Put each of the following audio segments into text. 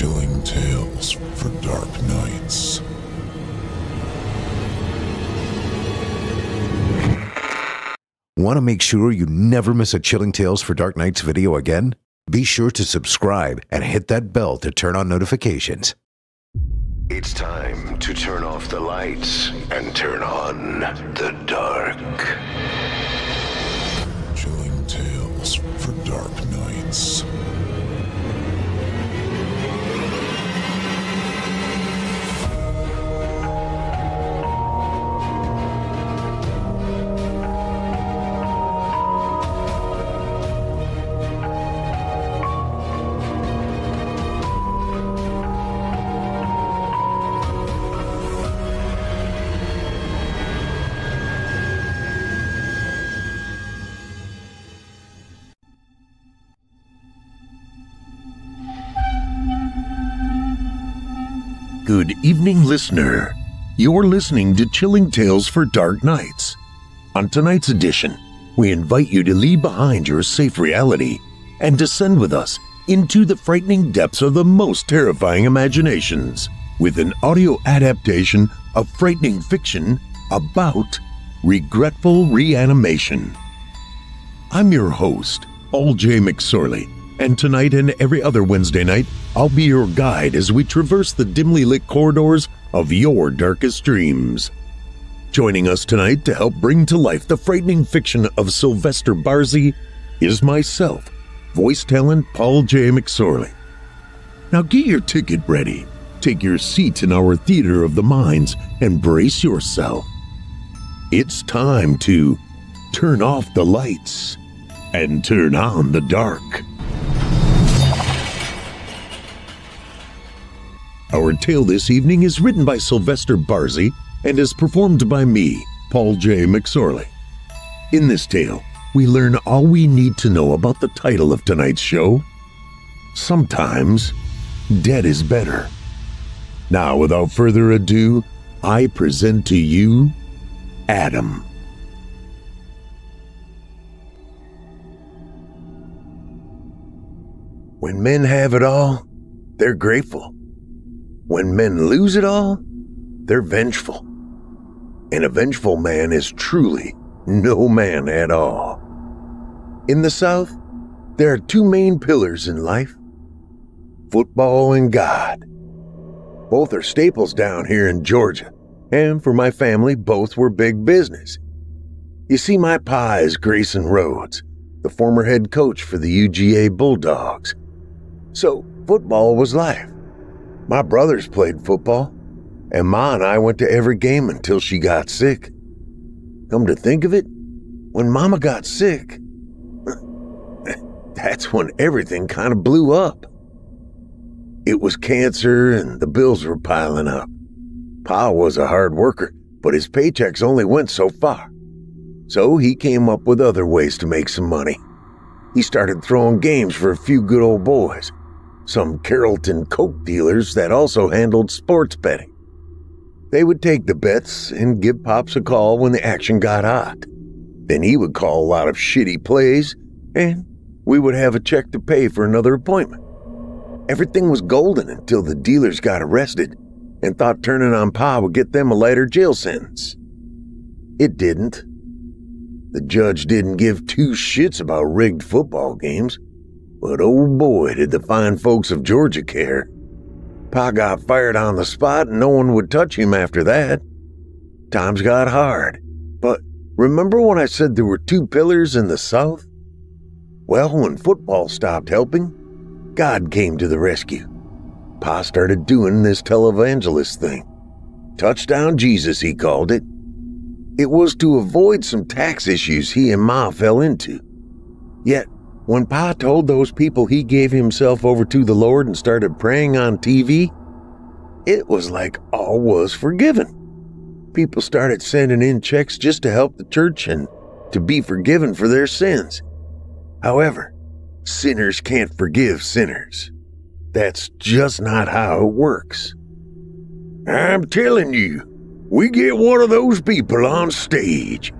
Chilling tales for dark nights. Want to make sure you never miss a Chilling Tales for Dark Nights video again? Be sure to subscribe and hit that bell to turn on notifications. It's time to turn off the lights and turn on the dark. Chilling tales for dark evening, listener. You're listening to Chilling Tales for Dark Nights. On tonight's edition, we invite you to leave behind your safe reality and descend with us into the frightening depths of the most terrifying imaginations with an audio adaptation of frightening fiction about regretful reanimation. I'm your host, Paul J. McSorley, and tonight and every other Wednesday night, I'll be your guide as we traverse the dimly lit corridors of your darkest dreams. Joining us tonight to help bring to life the frightening fiction of Sylvester Barzey is myself, voice talent Paul J. McSorley. Now get your ticket ready, take your seat in our theater of the minds, and brace yourself. It's time to turn off the lights and turn on the dark. Our tale this evening is written by Sylvester Barzey and is performed by me, Paul J. McSorley. In this tale, we learn all we need to know about the title of tonight's show. Sometimes, dead is better. Now, without further ado, I present to you Adam. When men have it all, they're grateful. When men lose it all, they're vengeful. And a vengeful man is truly no man at all. In the South, there are two main pillars in life football and God. Both are staples down here in Georgia, and for my family, both were big business. You see, my pa is Grayson Rhodes, the former head coach for the UGA Bulldogs. So, football was life. My brothers played football, and Ma and I went to every game until she got sick. Come to think of it, when Mama got sick, that's when everything kind of blew up. It was cancer, and the bills were piling up. Pa was a hard worker, but his paychecks only went so far. So he came up with other ways to make some money. He started throwing games for a few good old boys some Carrollton Coke dealers that also handled sports betting. They would take the bets and give Pops a call when the action got hot. Then he would call a lot of shitty plays, and we would have a check to pay for another appointment. Everything was golden until the dealers got arrested and thought turning on Pa would get them a lighter jail sentence. It didn't. The judge didn't give two shits about rigged football games. But oh boy, did the fine folks of Georgia care. Pa got fired on the spot and no one would touch him after that. Times got hard. But remember when I said there were two pillars in the South? Well, when football stopped helping, God came to the rescue. Pa started doing this televangelist thing. Touchdown Jesus, he called it. It was to avoid some tax issues he and Ma fell into. Yet, when Pa told those people he gave himself over to the Lord and started praying on TV, it was like all was forgiven. People started sending in checks just to help the church and to be forgiven for their sins. However, sinners can't forgive sinners. That's just not how it works. I'm telling you, we get one of those people on stage,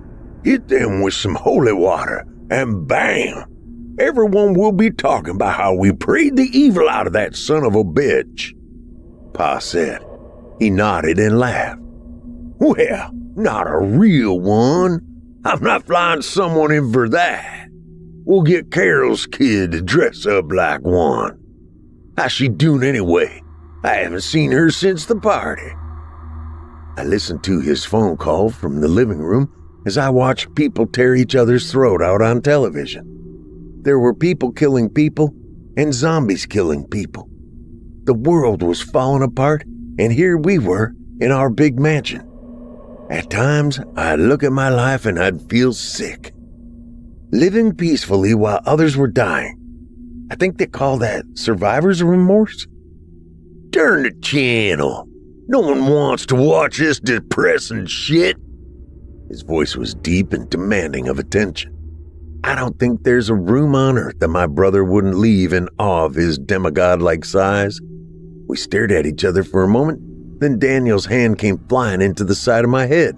hit them with some holy water, and bam! Everyone will be talking about how we prayed the evil out of that son of a bitch. Pa said. He nodded and laughed. Well, not a real one. I'm not flying someone in for that. We'll get Carol's kid to dress up like one. How's she doing anyway? I haven't seen her since the party. I listened to his phone call from the living room as I watched people tear each other's throat out on television. There were people killing people and zombies killing people. The world was falling apart, and here we were in our big mansion. At times, I'd look at my life and I'd feel sick. Living peacefully while others were dying. I think they call that survivor's remorse. Turn the channel. No one wants to watch this depressing shit. His voice was deep and demanding of attention. I don't think there's a room on earth that my brother wouldn't leave in awe of his demigod like size. We stared at each other for a moment, then Daniel's hand came flying into the side of my head.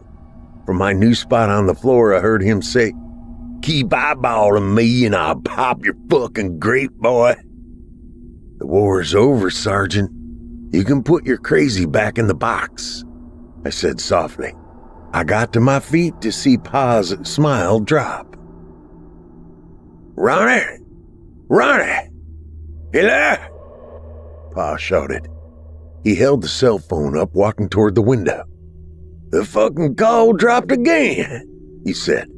From my new spot on the floor, I heard him say, Keep eyeballing me and I'll pop your fucking grape, boy. The war's over, Sergeant. You can put your crazy back in the box, I said softly. I got to my feet to see Pa's smile drop. Ronnie! Ronnie! Hello? Pa shouted. He held the cell phone up, walking toward the window. The fucking call dropped again, he said.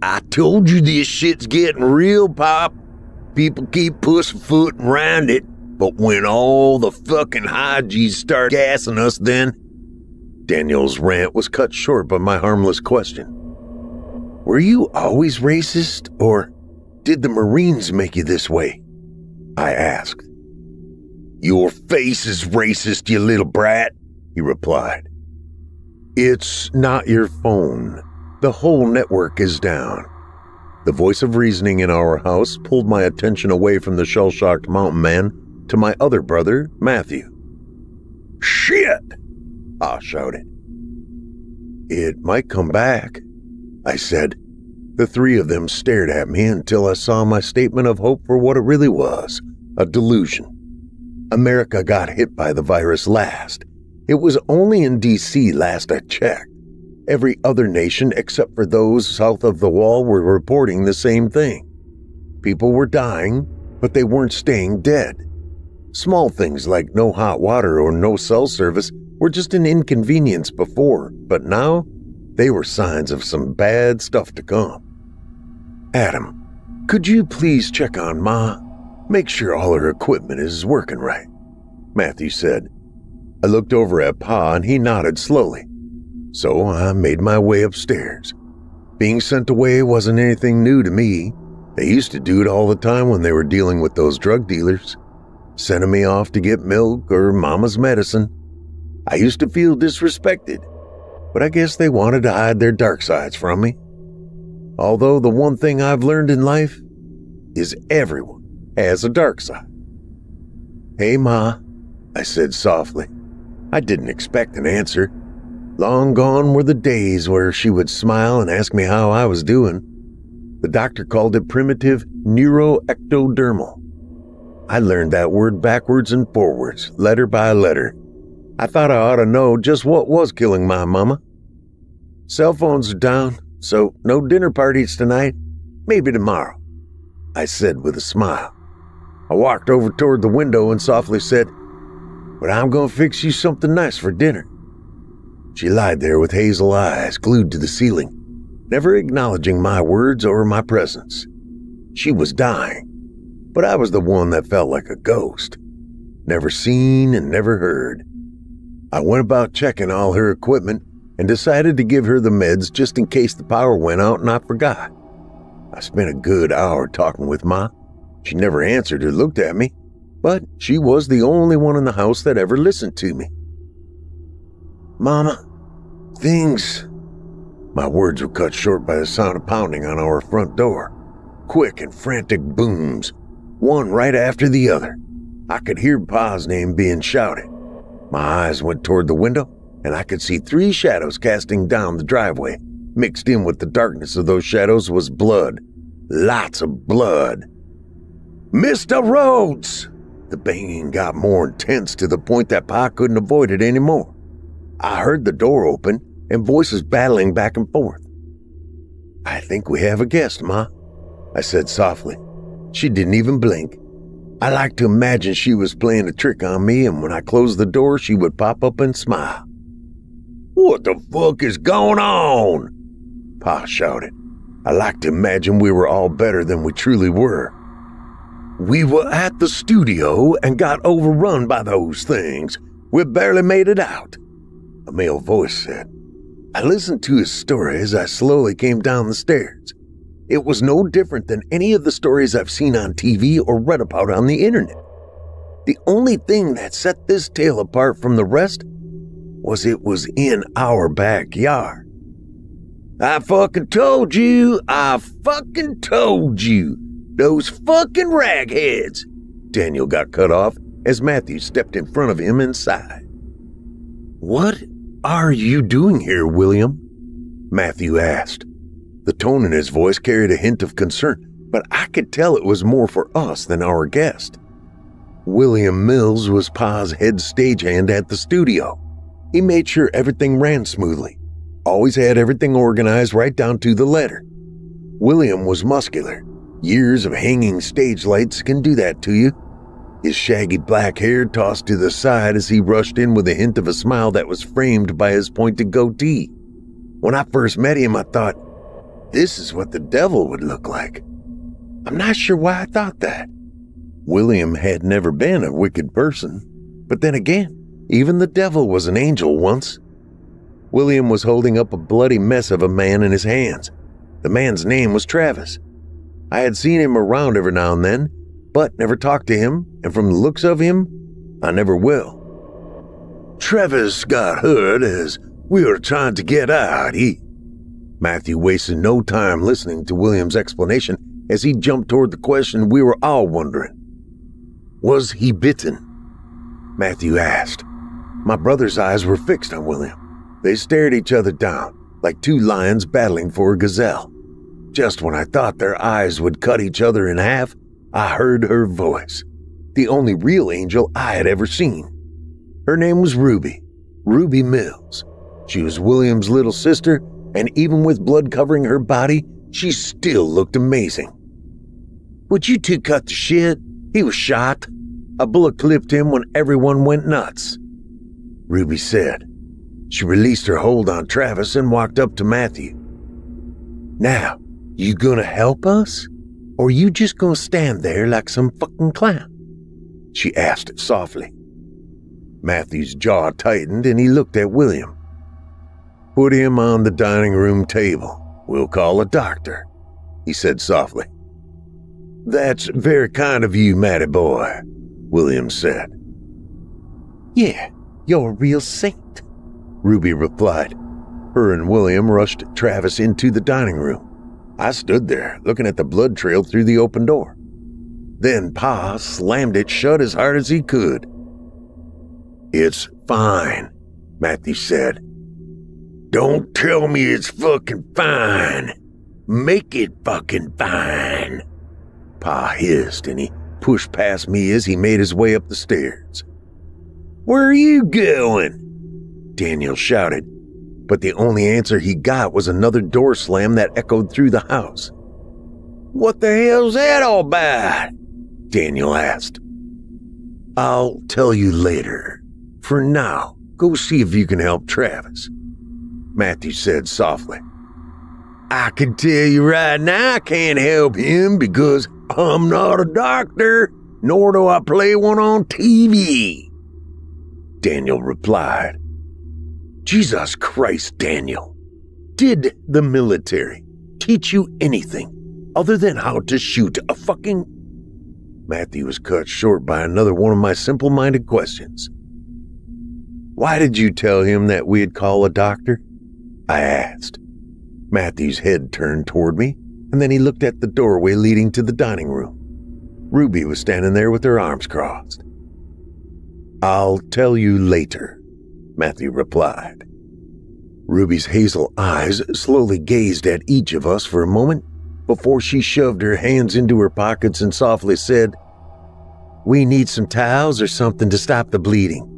I told you this shit's getting real, Pop. People keep pussyfooting around it, but when all the fucking Hajis start gassing us, then. Daniel's rant was cut short by my harmless question. Were you always racist, or did the Marines make you this way? I asked. Your face is racist, you little brat, he replied. It's not your phone. The whole network is down. The voice of reasoning in our house pulled my attention away from the shell shocked mountain man to my other brother, Matthew. Shit! I shouted. It might come back, I said. The three of them stared at me until I saw my statement of hope for what it really was a delusion. America got hit by the virus last. It was only in DC last I checked. Every other nation except for those south of the wall were reporting the same thing. People were dying, but they weren't staying dead. Small things like no hot water or no cell service were just an inconvenience before, but now they were signs of some bad stuff to come. Adam, could you please check on Ma? Make sure all her equipment is working right, Matthew said. I looked over at Pa and he nodded slowly. So I made my way upstairs. Being sent away wasn't anything new to me. They used to do it all the time when they were dealing with those drug dealers, sending me off to get milk or mama's medicine. I used to feel disrespected, but I guess they wanted to hide their dark sides from me. Although the one thing I've learned in life is everyone has a dark side. Hey, Ma, I said softly. I didn't expect an answer. Long gone were the days where she would smile and ask me how I was doing. The doctor called it primitive neuroectodermal. I learned that word backwards and forwards, letter by letter. I thought I ought to know just what was killing my mama. Cell phones are down, so no dinner parties tonight. Maybe tomorrow, I said with a smile. I walked over toward the window and softly said, But I'm going to fix you something nice for dinner. She lied there with hazel eyes glued to the ceiling, never acknowledging my words or my presence. She was dying, but I was the one that felt like a ghost. Never seen and never heard. I went about checking all her equipment and decided to give her the meds just in case the power went out and I forgot. I spent a good hour talking with Ma. She never answered or looked at me, but she was the only one in the house that ever listened to me. Mama, things. My words were cut short by the sound of pounding on our front door. Quick and frantic booms, one right after the other. I could hear Pa's name being shouted. My eyes went toward the window, and I could see three shadows casting down the driveway. Mixed in with the darkness of those shadows was blood, lots of blood. Mr. Rhodes! The banging got more intense to the point that Pa couldn't avoid it anymore. I heard the door open and voices battling back and forth. I think we have a guest, Ma, I said softly. She didn't even blink. I like to imagine she was playing a trick on me, and when I closed the door, she would pop up and smile. What the fuck is going on? Pa shouted. I like to imagine we were all better than we truly were. We were at the studio and got overrun by those things. We barely made it out, a male voice said. I listened to his story as I slowly came down the stairs. It was no different than any of the stories I've seen on TV or read about on the internet. The only thing that set this tale apart from the rest was it was in our backyard. I fucking told you, I fucking told you. Those fucking ragheads. Daniel got cut off as Matthew stepped in front of him and sighed. What are you doing here, William? Matthew asked. The tone in his voice carried a hint of concern, but I could tell it was more for us than our guest. William Mills was Pa's head stagehand at the studio. He made sure everything ran smoothly, always had everything organized right down to the letter. William was muscular. Years of hanging stage lights can do that to you. His shaggy black hair tossed to the side as he rushed in with a hint of a smile that was framed by his pointed goatee. When I first met him, I thought, this is what the devil would look like. I'm not sure why I thought that. William had never been a wicked person, but then again, even the devil was an angel once. William was holding up a bloody mess of a man in his hands. The man's name was Travis. I had seen him around every now and then, but never talked to him, and from the looks of him, I never will. Travis got hurt as we were trying to get out. He Matthew wasted no time listening to William's explanation as he jumped toward the question we were all wondering. Was he bitten? Matthew asked. My brother's eyes were fixed on William. They stared each other down, like two lions battling for a gazelle. Just when I thought their eyes would cut each other in half, I heard her voice. The only real angel I had ever seen. Her name was Ruby, Ruby Mills. She was William's little sister and even with blood covering her body, she still looked amazing. Would you two cut the shit? He was shot. A bullet clipped him when everyone went nuts. Ruby said. She released her hold on Travis and walked up to Matthew. Now, you gonna help us? Or you just gonna stand there like some fucking clown? She asked softly. Matthew's jaw tightened and he looked at William. Put him on the dining room table. We'll call a doctor, he said softly. That's very kind of you, Matty boy, William said. Yeah, you're a real saint, Ruby replied. Her and William rushed Travis into the dining room. I stood there, looking at the blood trail through the open door. Then Pa slammed it shut as hard as he could. It's fine, Matthew said. Don't tell me it's fucking fine. Make it fucking fine. Pa hissed and he pushed past me as he made his way up the stairs. Where are you going? Daniel shouted, but the only answer he got was another door slam that echoed through the house. What the hell's that all about? Daniel asked. I'll tell you later. For now, go see if you can help Travis. Matthew said softly. I can tell you right now I can't help him because I'm not a doctor, nor do I play one on TV. Daniel replied. Jesus Christ, Daniel. Did the military teach you anything other than how to shoot a fucking. Matthew was cut short by another one of my simple minded questions. Why did you tell him that we'd call a doctor? I asked. Matthew's head turned toward me, and then he looked at the doorway leading to the dining room. Ruby was standing there with her arms crossed. I'll tell you later, Matthew replied. Ruby's hazel eyes slowly gazed at each of us for a moment, before she shoved her hands into her pockets and softly said, We need some towels or something to stop the bleeding.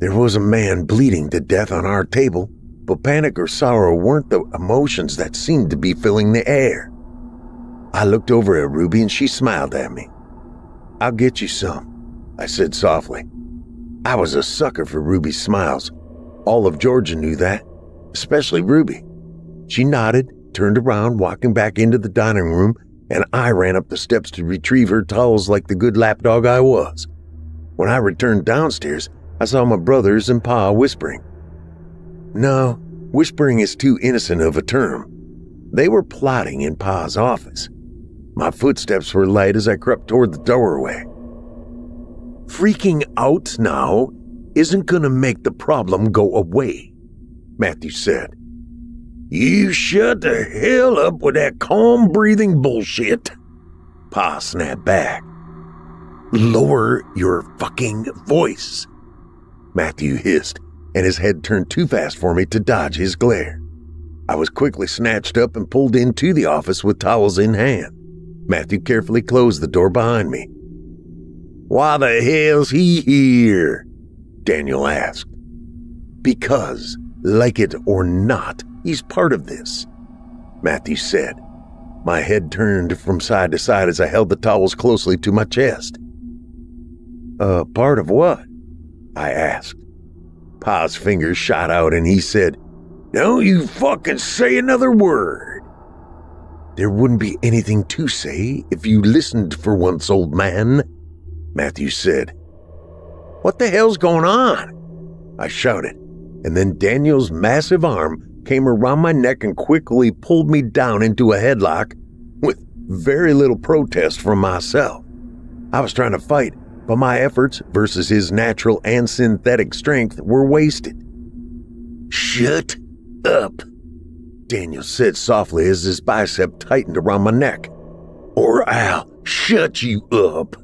There was a man bleeding to death on our table, but panic or sorrow weren't the emotions that seemed to be filling the air. I looked over at Ruby and she smiled at me. I'll get you some, I said softly. I was a sucker for Ruby's smiles. All of Georgia knew that, especially Ruby. She nodded, turned around, walking back into the dining room, and I ran up the steps to retrieve her towels like the good lapdog I was. When I returned downstairs, I saw my brothers and Pa whispering. No, whispering is too innocent of a term. They were plotting in Pa's office. My footsteps were light as I crept toward the doorway. Freaking out now isn't going to make the problem go away, Matthew said. You shut the hell up with that calm breathing bullshit, Pa snapped back. Lower your fucking voice, Matthew hissed, and his head turned too fast for me to dodge his glare. I was quickly snatched up and pulled into the office with towels in hand. Matthew carefully closed the door behind me. Why the hell's he here? Daniel asked. Because, like it or not, he's part of this, Matthew said. My head turned from side to side as I held the towels closely to my chest. Uh, part of what? I asked. Pa's fingers shot out and he said, Don't you fucking say another word. There wouldn't be anything to say if you listened for once, old man, Matthew said. What the hell's going on? I shouted, and then Daniel's massive arm came around my neck and quickly pulled me down into a headlock with very little protest from myself. I was trying to fight, but my efforts versus his natural and synthetic strength were wasted. Shut up, Daniel said softly as his bicep tightened around my neck. Or I'll shut you up.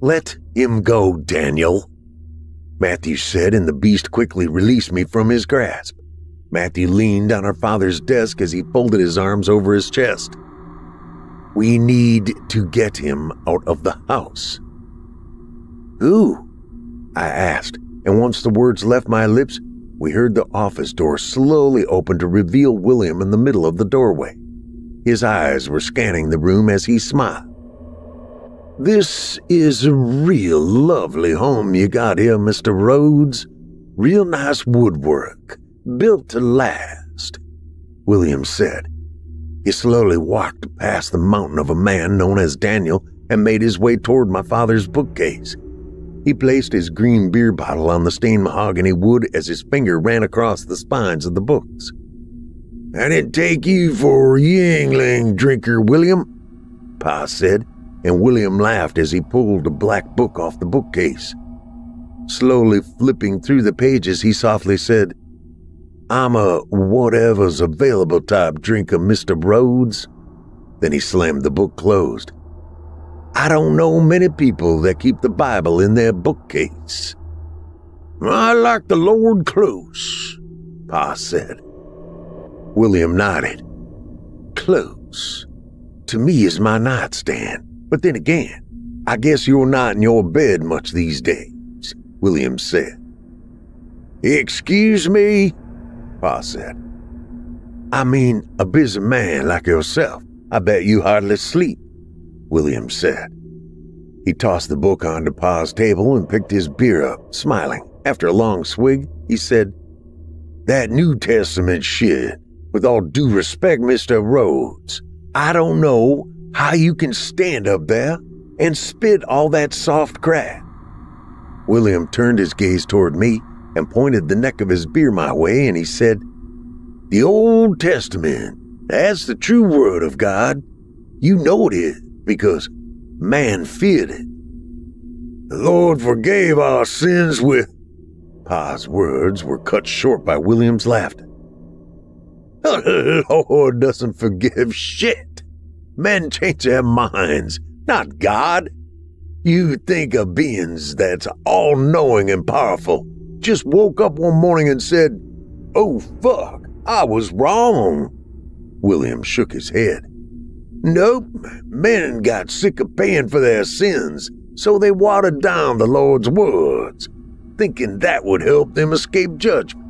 Let him go, Daniel, Matthew said, and the beast quickly released me from his grasp. Matthew leaned on our father's desk as he folded his arms over his chest. We need to get him out of the house. Who? I asked, and once the words left my lips, we heard the office door slowly open to reveal William in the middle of the doorway. His eyes were scanning the room as he smiled. This is a real lovely home you got here, Mr. Rhodes. Real nice woodwork, built to last, William said. He slowly walked past the mountain of a man known as Daniel and made his way toward my father's bookcase. He placed his green beer bottle on the stained mahogany wood as his finger ran across the spines of the books. I didn't take you for a Yuengling drinker, William, Pa said, and William laughed as he pulled a black book off the bookcase. Slowly flipping through the pages, he softly said, I'm a whatever's available type drinker, Mr. Rhodes. Then he slammed the book closed. I don't know many people that keep the Bible in their bookcase. I like the Lord close, Pa said. William nodded. Close. To me is my nightstand. But then again, I guess you're not in your bed much these days, William said. Excuse me? Pa said. I mean, a busy man like yourself. I bet you hardly sleep. William said. He tossed the book onto Pa's table and picked his beer up, smiling. After a long swig, he said, That New Testament shit, with all due respect, Mr. Rhodes, I don't know how you can stand up there and spit all that soft crap. William turned his gaze toward me and pointed the neck of his beer my way, and he said, The Old Testament, that's the true word of God. You know it is because man feared it. The Lord forgave our sins with. Pa's words were cut short by William's laughter. The Lord doesn't forgive shit. Men change their minds, not God. You think of beings that's all knowing and powerful just woke up one morning and said, Oh fuck, I was wrong. William shook his head. Nope, men got sick of paying for their sins, so they watered down the Lord's words, thinking that would help them escape judgment.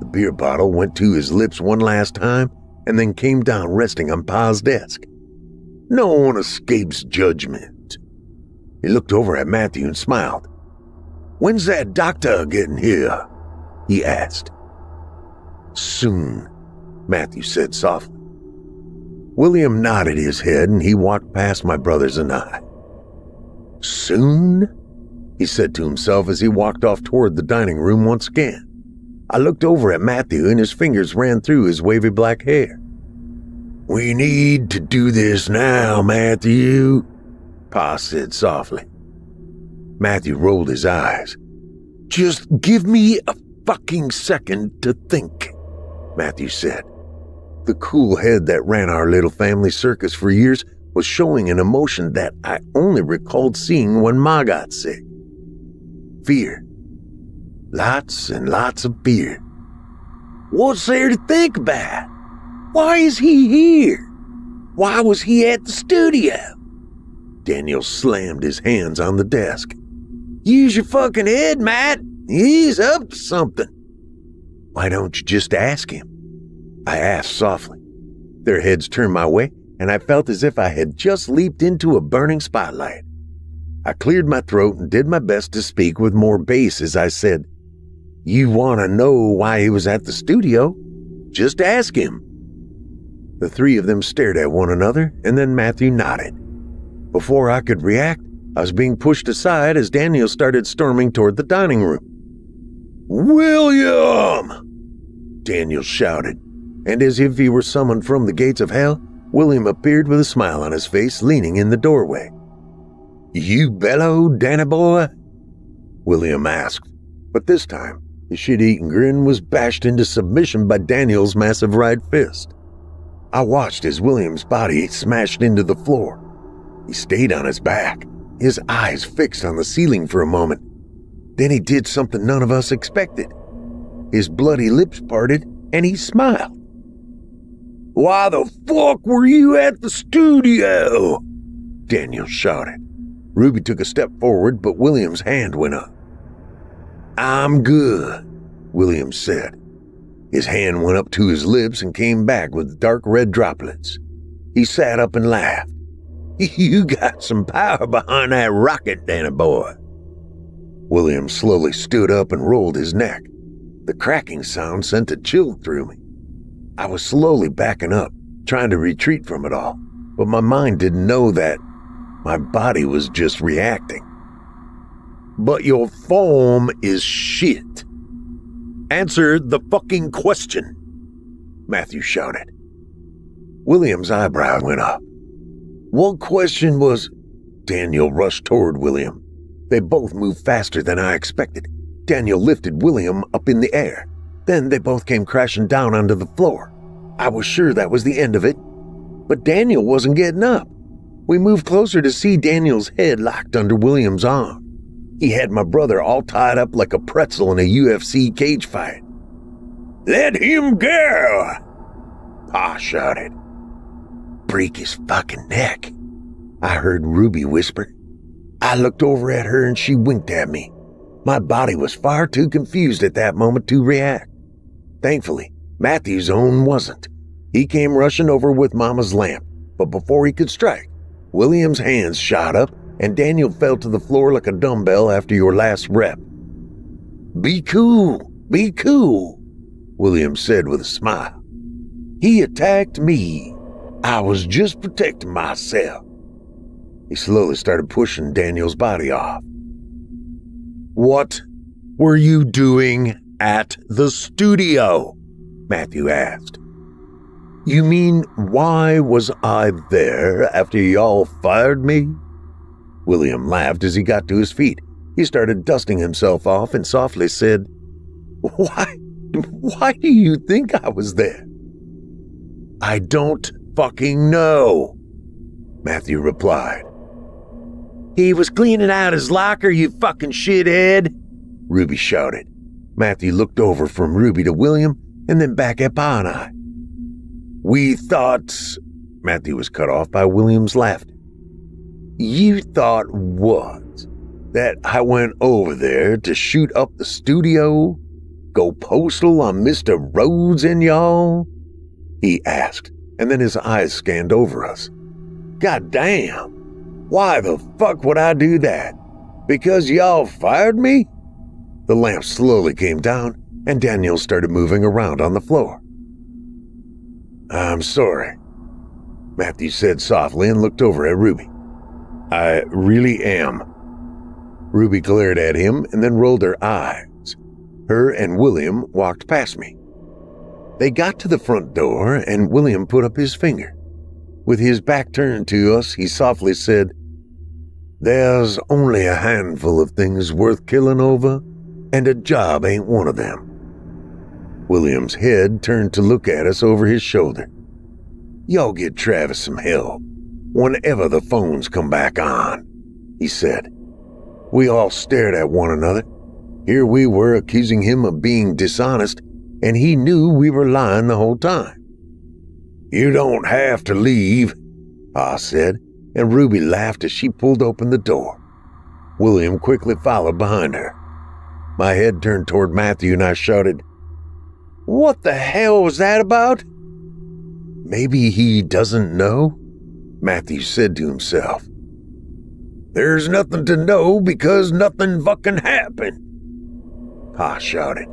The beer bottle went to his lips one last time and then came down resting on Pa's desk. No one escapes judgment. He looked over at Matthew and smiled. When's that doctor getting here? He asked. Soon, Matthew said softly. William nodded his head and he walked past my brothers and I. Soon? He said to himself as he walked off toward the dining room once again. I looked over at Matthew and his fingers ran through his wavy black hair. We need to do this now, Matthew, Pa said softly. Matthew rolled his eyes. Just give me a fucking second to think, Matthew said. The cool head that ran our little family circus for years was showing an emotion that I only recalled seeing when Ma got sick. Fear. Lots and lots of fear. What's there to think about? Why is he here? Why was he at the studio? Daniel slammed his hands on the desk. Use your fucking head, Matt. He's up to something. Why don't you just ask him? I asked softly. Their heads turned my way, and I felt as if I had just leaped into a burning spotlight. I cleared my throat and did my best to speak with more bass as I said, You want to know why he was at the studio? Just ask him. The three of them stared at one another, and then Matthew nodded. Before I could react, I was being pushed aside as Daniel started storming toward the dining room. William! Daniel shouted, and as if he were summoned from the gates of hell, William appeared with a smile on his face, leaning in the doorway. You bellow, Danny boy? William asked, but this time his shit eating grin was bashed into submission by Daniel's massive right fist. I watched as William's body smashed into the floor. He stayed on his back, his eyes fixed on the ceiling for a moment. Then he did something none of us expected. His bloody lips parted and he smiled. Why the fuck were you at the studio? Daniel shouted. Ruby took a step forward, but William's hand went up. I'm good, William said. His hand went up to his lips and came back with dark red droplets. He sat up and laughed. You got some power behind that rocket, Danny boy. William slowly stood up and rolled his neck. The cracking sound sent a chill through me. I was slowly backing up, trying to retreat from it all, but my mind didn't know that my body was just reacting. But your form is shit. Answer the fucking question, Matthew shouted. William's eyebrow went up. What question was. Daniel rushed toward William. They both moved faster than I expected. Daniel lifted William up in the air. Then they both came crashing down onto the floor. I was sure that was the end of it. But Daniel wasn't getting up. We moved closer to see Daniel's head locked under William's arm. He had my brother all tied up like a pretzel in a UFC cage fight. Let him go! Pa shouted. Break his fucking neck. I heard Ruby whisper. I looked over at her and she winked at me. My body was far too confused at that moment to react. Thankfully, Matthew's own wasn't. He came rushing over with Mama's lamp, but before he could strike, William's hands shot up and Daniel fell to the floor like a dumbbell after your last rep. Be cool, be cool, William said with a smile. He attacked me. I was just protecting myself. He slowly started pushing Daniel's body off. What were you doing at the studio? Matthew asked. You mean, why was I there after y'all fired me? William laughed as he got to his feet. He started dusting himself off and softly said, Why, why do you think I was there? I don't fucking know, Matthew replied. He was cleaning out his locker, you fucking shithead, Ruby shouted. Matthew looked over from Ruby to William and then back at Pa and I. We thought. Matthew was cut off by William's laughter. You thought what? That I went over there to shoot up the studio? Go postal on Mr. Rhodes and y'all? He asked, and then his eyes scanned over us. God damn! Why the fuck would I do that? Because y'all fired me? The lamp slowly came down, and Daniel started moving around on the floor. I'm sorry, Matthew said softly and looked over at Ruby. I really am. Ruby glared at him and then rolled her eyes. Her and William walked past me. They got to the front door, and William put up his finger. With his back turned to us, he softly said, There's only a handful of things worth killing over, and a job ain't one of them. William's head turned to look at us over his shoulder. Y'all get Travis some help whenever the phones come back on, he said. We all stared at one another. Here we were accusing him of being dishonest, and he knew we were lying the whole time. You don't have to leave, Pa said, and Ruby laughed as she pulled open the door. William quickly followed behind her. My head turned toward Matthew and I shouted, what the hell was that about? Maybe he doesn't know, Matthew said to himself. There's nothing to know because nothing fucking happened. I shouted.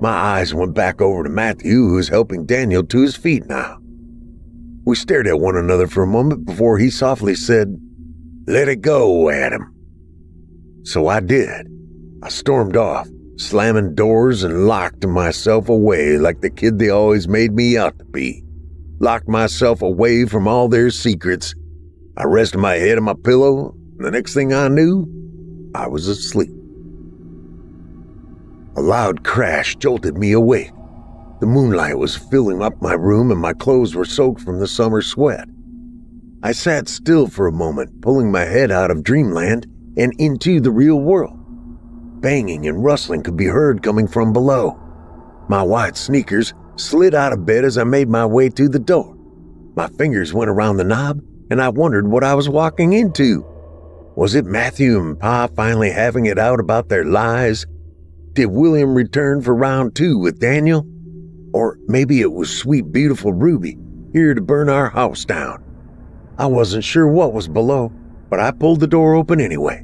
My eyes went back over to Matthew, who was helping Daniel to his feet now. We stared at one another for a moment before he softly said, Let it go, Adam. So I did. I stormed off, slamming doors and locked myself away like the kid they always made me out to be. Locked myself away from all their secrets. I rested my head on my pillow, and the next thing I knew, I was asleep. A loud crash jolted me awake. The moonlight was filling up my room, and my clothes were soaked from the summer sweat. I sat still for a moment, pulling my head out of dreamland and into the real world. Banging and rustling could be heard coming from below. My white sneakers slid out of bed as I made my way to the door. My fingers went around the knob, and I wondered what I was walking into. Was it Matthew and Pa finally having it out about their lies? Did William return for round two with Daniel? Or maybe it was sweet, beautiful Ruby here to burn our house down. I wasn't sure what was below, but I pulled the door open anyway.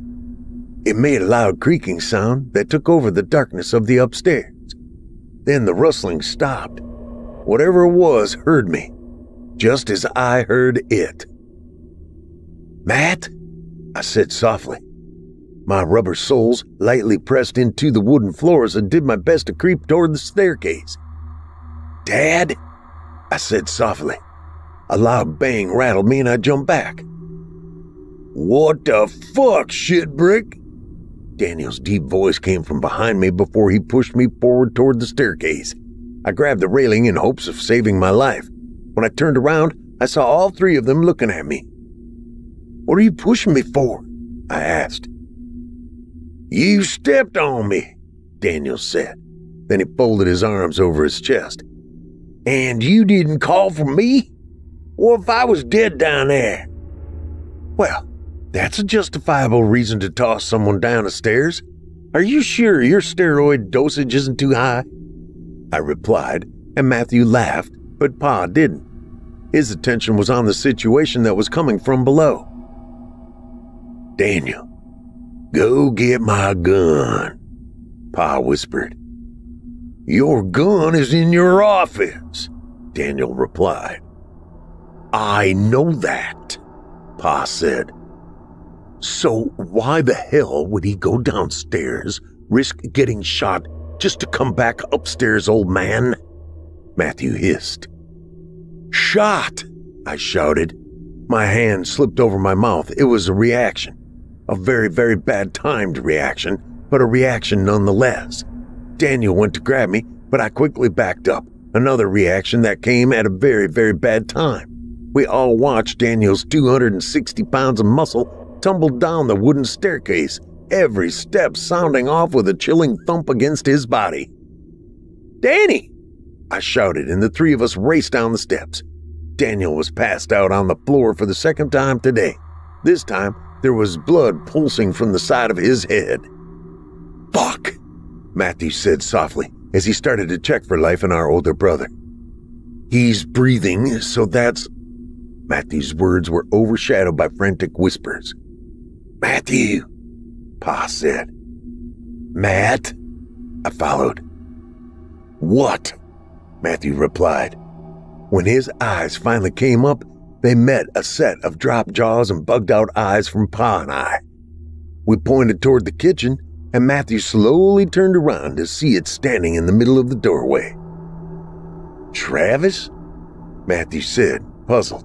It made a loud creaking sound that took over the darkness of the upstairs. Then the rustling stopped. Whatever it was heard me, just as I heard it. Matt? I said softly. My rubber soles lightly pressed into the wooden floors and did my best to creep toward the staircase. Dad? I said softly. A loud bang rattled me and I jumped back. What the fuck, shitbrick? Daniel's deep voice came from behind me before he pushed me forward toward the staircase. I grabbed the railing in hopes of saving my life. When I turned around, I saw all three of them looking at me. What are you pushing me for? I asked. You stepped on me, Daniel said. Then he folded his arms over his chest. And you didn't call for me? What if I was dead down there? Well, that's a justifiable reason to toss someone down the stairs. Are you sure your steroid dosage isn't too high? I replied, and Matthew laughed, but Pa didn't. His attention was on the situation that was coming from below. Daniel, go get my gun, Pa whispered. Your gun is in your office, Daniel replied. I know that, Pa said. So why the hell would he go downstairs, risk getting shot just to come back upstairs, old man? Matthew hissed. Shot! I shouted. My hand slipped over my mouth. It was a reaction. A very, very bad timed reaction, but a reaction nonetheless. Daniel went to grab me, but I quickly backed up. Another reaction that came at a very, very bad time. We all watched Daniel's 260 pounds of muscle tumbled down the wooden staircase, every step sounding off with a chilling thump against his body. Danny! I shouted, and the three of us raced down the steps. Daniel was passed out on the floor for the second time today. This time, there was blood pulsing from the side of his head. Fuck, Matthew said softly as he started to check for life in our older brother. He's breathing, so that's. Matthew's words were overshadowed by frantic whispers. Matthew, Pa said. Matt, I followed. What? Matthew replied. When his eyes finally came up, they met a set of drop jaws and bugged out eyes from Pa and I. We pointed toward the kitchen, and Matthew slowly turned around to see it standing in the middle of the doorway. Travis? Matthew said, puzzled.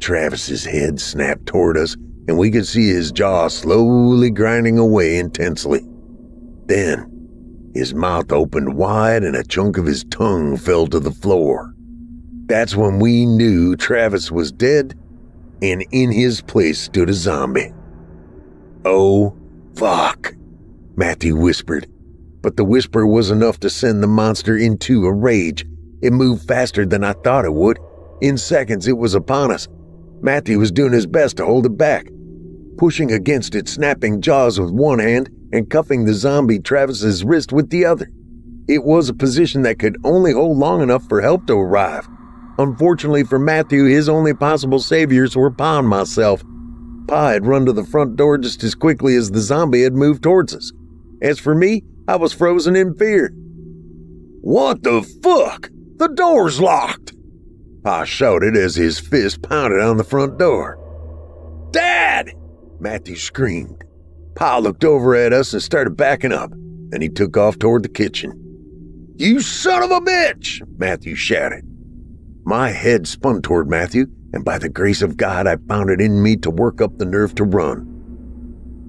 Travis's head snapped toward us, and we could see his jaw slowly grinding away intensely. Then, his mouth opened wide and a chunk of his tongue fell to the floor. That's when we knew Travis was dead, and in his place stood a zombie. Oh, fuck, Matthew whispered. But the whisper was enough to send the monster into a rage. It moved faster than I thought it would. In seconds, it was upon us. Matthew was doing his best to hold it back, pushing against its snapping jaws with one hand and cuffing the zombie Travis's wrist with the other. It was a position that could only hold long enough for help to arrive. Unfortunately for Matthew, his only possible saviors were Pa and myself. Pa had run to the front door just as quickly as the zombie had moved towards us. As for me, I was frozen in fear. What the fuck? The door's locked! Pa shouted as his fist pounded on the front door. Dad! Matthew screamed. Pa looked over at us and started backing up. Then he took off toward the kitchen. You son of a bitch! Matthew shouted. My head spun toward Matthew, and by the grace of God, I found it in me to work up the nerve to run.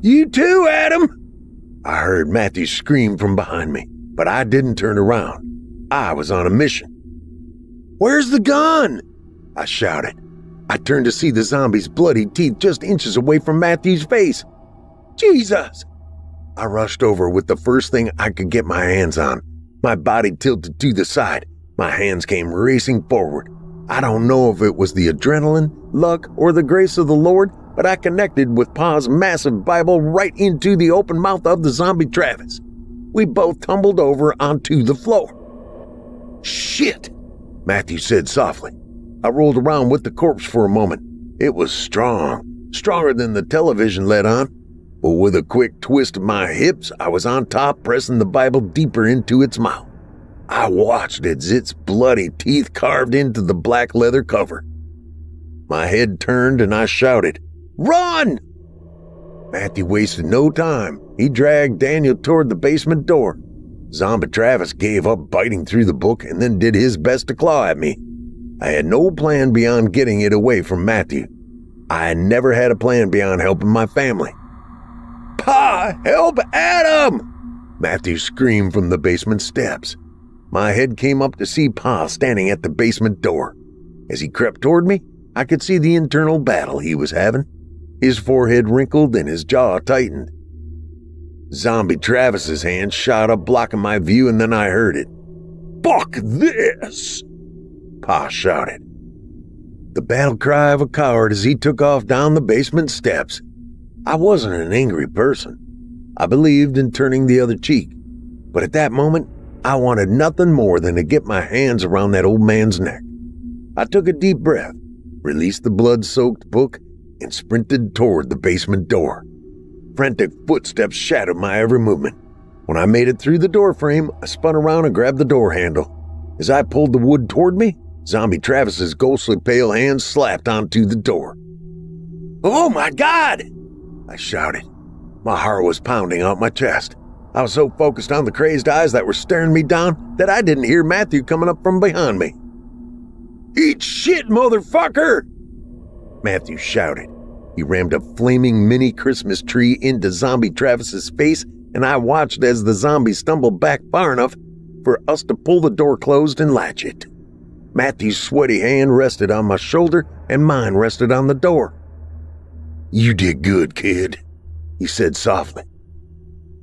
You too, Adam! I heard Matthew scream from behind me, but I didn't turn around. I was on a mission. Where's the gun? I shouted. I turned to see the zombie's bloody teeth just inches away from Matthew's face. Jesus! I rushed over with the first thing I could get my hands on. My body tilted to the side, my hands came racing forward. I don't know if it was the adrenaline, luck, or the grace of the Lord, but I connected with Pa's massive Bible right into the open mouth of the zombie Travis. We both tumbled over onto the floor. Shit, Matthew said softly. I rolled around with the corpse for a moment. It was strong, stronger than the television let on. But with a quick twist of my hips, I was on top, pressing the Bible deeper into its mouth. I watched as its bloody teeth carved into the black leather cover. My head turned and I shouted, Run! Matthew wasted no time. He dragged Daniel toward the basement door. Zombie Travis gave up biting through the book and then did his best to claw at me. I had no plan beyond getting it away from Matthew. I never had a plan beyond helping my family. Pa, help Adam! Matthew screamed from the basement steps. My head came up to see Pa standing at the basement door. As he crept toward me, I could see the internal battle he was having. His forehead wrinkled and his jaw tightened. Zombie Travis's hand shot up, blocking my view, and then I heard it. Fuck this! Pa shouted. The battle cry of a coward as he took off down the basement steps. I wasn't an angry person. I believed in turning the other cheek. But at that moment, I wanted nothing more than to get my hands around that old man's neck. I took a deep breath, released the blood soaked book, and sprinted toward the basement door. Frantic footsteps shadowed my every movement. When I made it through the doorframe, I spun around and grabbed the door handle. As I pulled the wood toward me, Zombie Travis's ghostly pale hand slapped onto the door. Oh my God! I shouted. My heart was pounding out my chest. I was so focused on the crazed eyes that were staring me down that I didn't hear Matthew coming up from behind me. Eat shit, motherfucker! Matthew shouted. He rammed a flaming mini Christmas tree into Zombie Travis's face, and I watched as the zombie stumbled back far enough for us to pull the door closed and latch it. Matthew's sweaty hand rested on my shoulder, and mine rested on the door. You did good, kid, he said softly.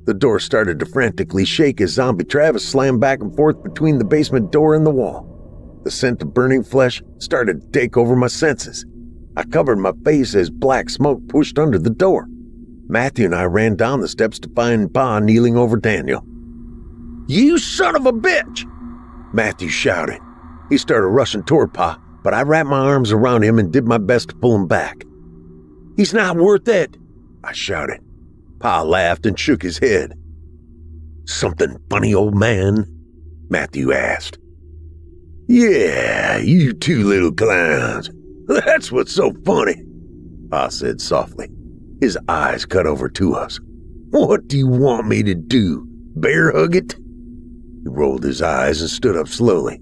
The door started to frantically shake as Zombie Travis slammed back and forth between the basement door and the wall. The scent of burning flesh started to take over my senses. I covered my face as black smoke pushed under the door. Matthew and I ran down the steps to find Pa kneeling over Daniel. You son of a bitch! Matthew shouted. He started rushing toward Pa, but I wrapped my arms around him and did my best to pull him back. He's not worth it, I shouted. Pa laughed and shook his head. Something funny, old man? Matthew asked. Yeah, you two little clowns. That's what's so funny, Pa said softly. His eyes cut over to us. What do you want me to do? Bear hug it? He rolled his eyes and stood up slowly.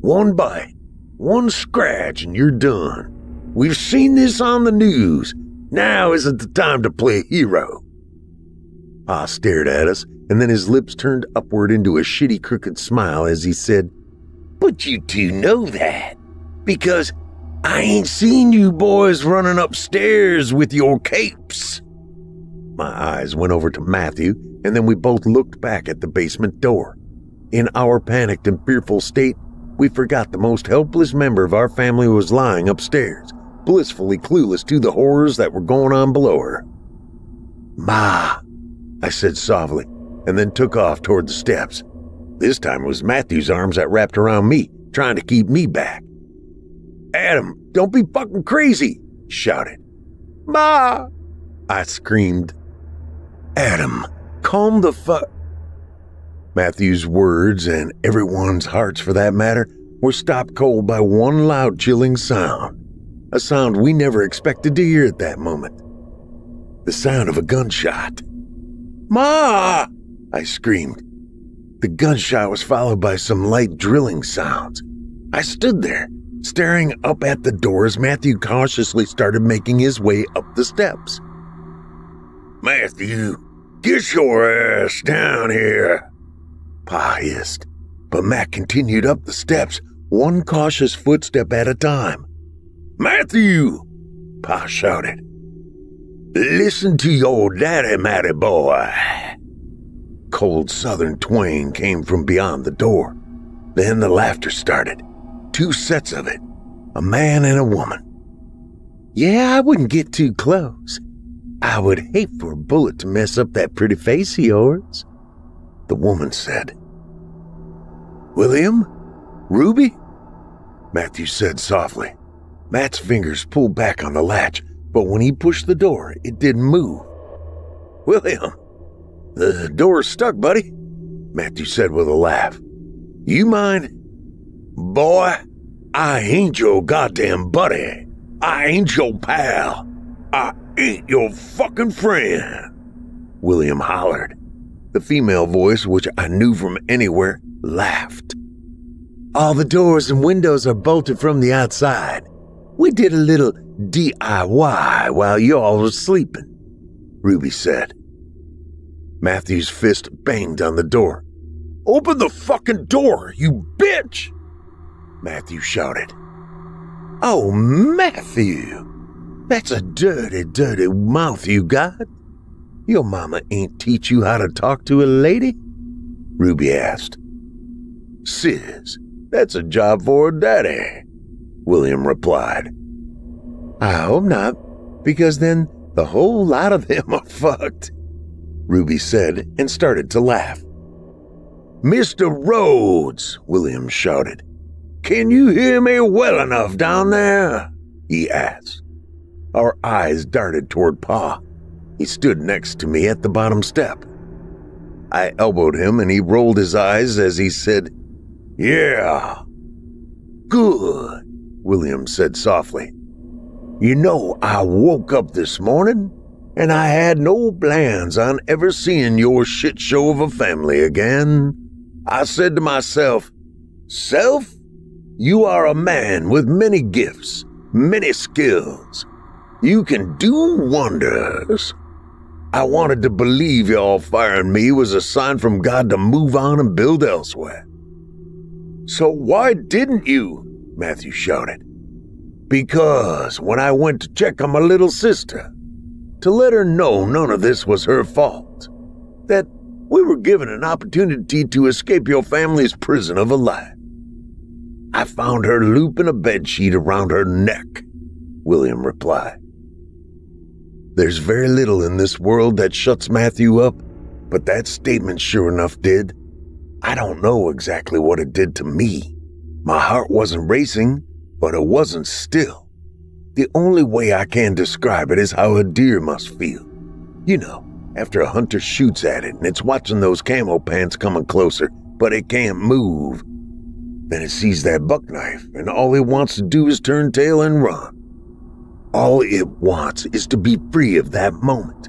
One bite, one scratch, and you're done. We've seen this on the news. Now isn't the time to play hero. Pa stared at us, and then his lips turned upward into a shitty crooked smile as he said, But you do know that, because I ain't seen you boys running upstairs with your capes. My eyes went over to Matthew, and then we both looked back at the basement door. In our panicked and fearful state, we forgot the most helpless member of our family was lying upstairs, blissfully clueless to the horrors that were going on below her. Ma, I said softly, and then took off toward the steps. This time it was Matthew's arms that wrapped around me, trying to keep me back. Adam, don't be fucking crazy, shouted. Ma! I screamed. Adam, calm the fuck. Matthew's words, and everyone's hearts for that matter, were stopped cold by one loud, chilling sound. A sound we never expected to hear at that moment. The sound of a gunshot. Ma! I screamed. The gunshot was followed by some light drilling sounds. I stood there, staring up at the door as Matthew cautiously started making his way up the steps. Matthew, get your ass down here, Pa hissed. But Matt continued up the steps, one cautious footstep at a time. Matthew, Pa shouted. Listen to your daddy, Matty boy. Cold southern twang came from beyond the door. Then the laughter started. Two sets of it a man and a woman. Yeah, I wouldn't get too close. I would hate for a bullet to mess up that pretty face of yours, the woman said. William? Ruby? Matthew said softly. Matt's fingers pulled back on the latch, but when he pushed the door, it didn't move. William, the door's stuck, buddy, Matthew said with a laugh. You mind? Boy, I ain't your goddamn buddy. I ain't your pal. I ain't your fucking friend. William hollered. The female voice, which I knew from anywhere, laughed. All the doors and windows are bolted from the outside. We did a little DIY while y'all was sleeping, Ruby said. Matthew's fist banged on the door. Open the fucking door, you bitch! Matthew shouted. Oh, Matthew! That's a dirty, dirty mouth you got. Your mama ain't teach you how to talk to a lady? Ruby asked. Sis, that's a job for a daddy, William replied. I hope not, because then the whole lot of them are fucked, Ruby said and started to laugh. Mr. Rhodes, William shouted. Can you hear me well enough down there? he asked. Our eyes darted toward Pa. He stood next to me at the bottom step. I elbowed him and he rolled his eyes as he said, Yeah. Good, William said softly. You know, I woke up this morning and I had no plans on ever seeing your shit show of a family again. I said to myself, Self, you are a man with many gifts, many skills. You can do wonders. I wanted to believe y'all firing me was a sign from God to move on and build elsewhere. So why didn't you? Matthew shouted. Because when I went to check on my little sister, to let her know none of this was her fault, that we were given an opportunity to escape your family's prison of a life. I found her looping a bedsheet around her neck, William replied. There's very little in this world that shuts Matthew up, but that statement sure enough did. I don't know exactly what it did to me. My heart wasn't racing, but it wasn't still. The only way I can describe it is how a deer must feel. You know, after a hunter shoots at it and it's watching those camo pants coming closer, but it can't move. Then it sees that buck knife, and all it wants to do is turn tail and run. All it wants is to be free of that moment.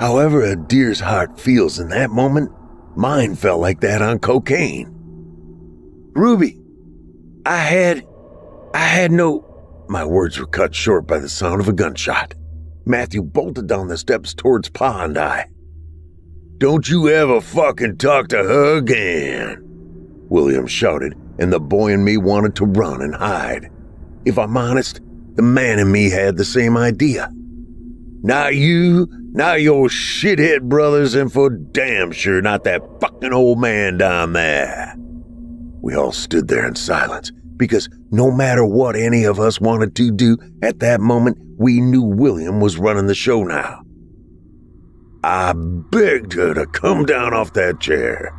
However, a deer's heart feels in that moment, mine felt like that on cocaine. Ruby, I had. I had no. My words were cut short by the sound of a gunshot. Matthew bolted down the steps towards Pa and I. Don't you ever fucking talk to her again, William shouted, and the boy in me wanted to run and hide. If I'm honest, the man in me had the same idea. Not you, not your shithead brothers, and for damn sure not that fucking old man down there. We all stood there in silence because no matter what any of us wanted to do at that moment, we knew William was running the show now. I begged her to come down off that chair.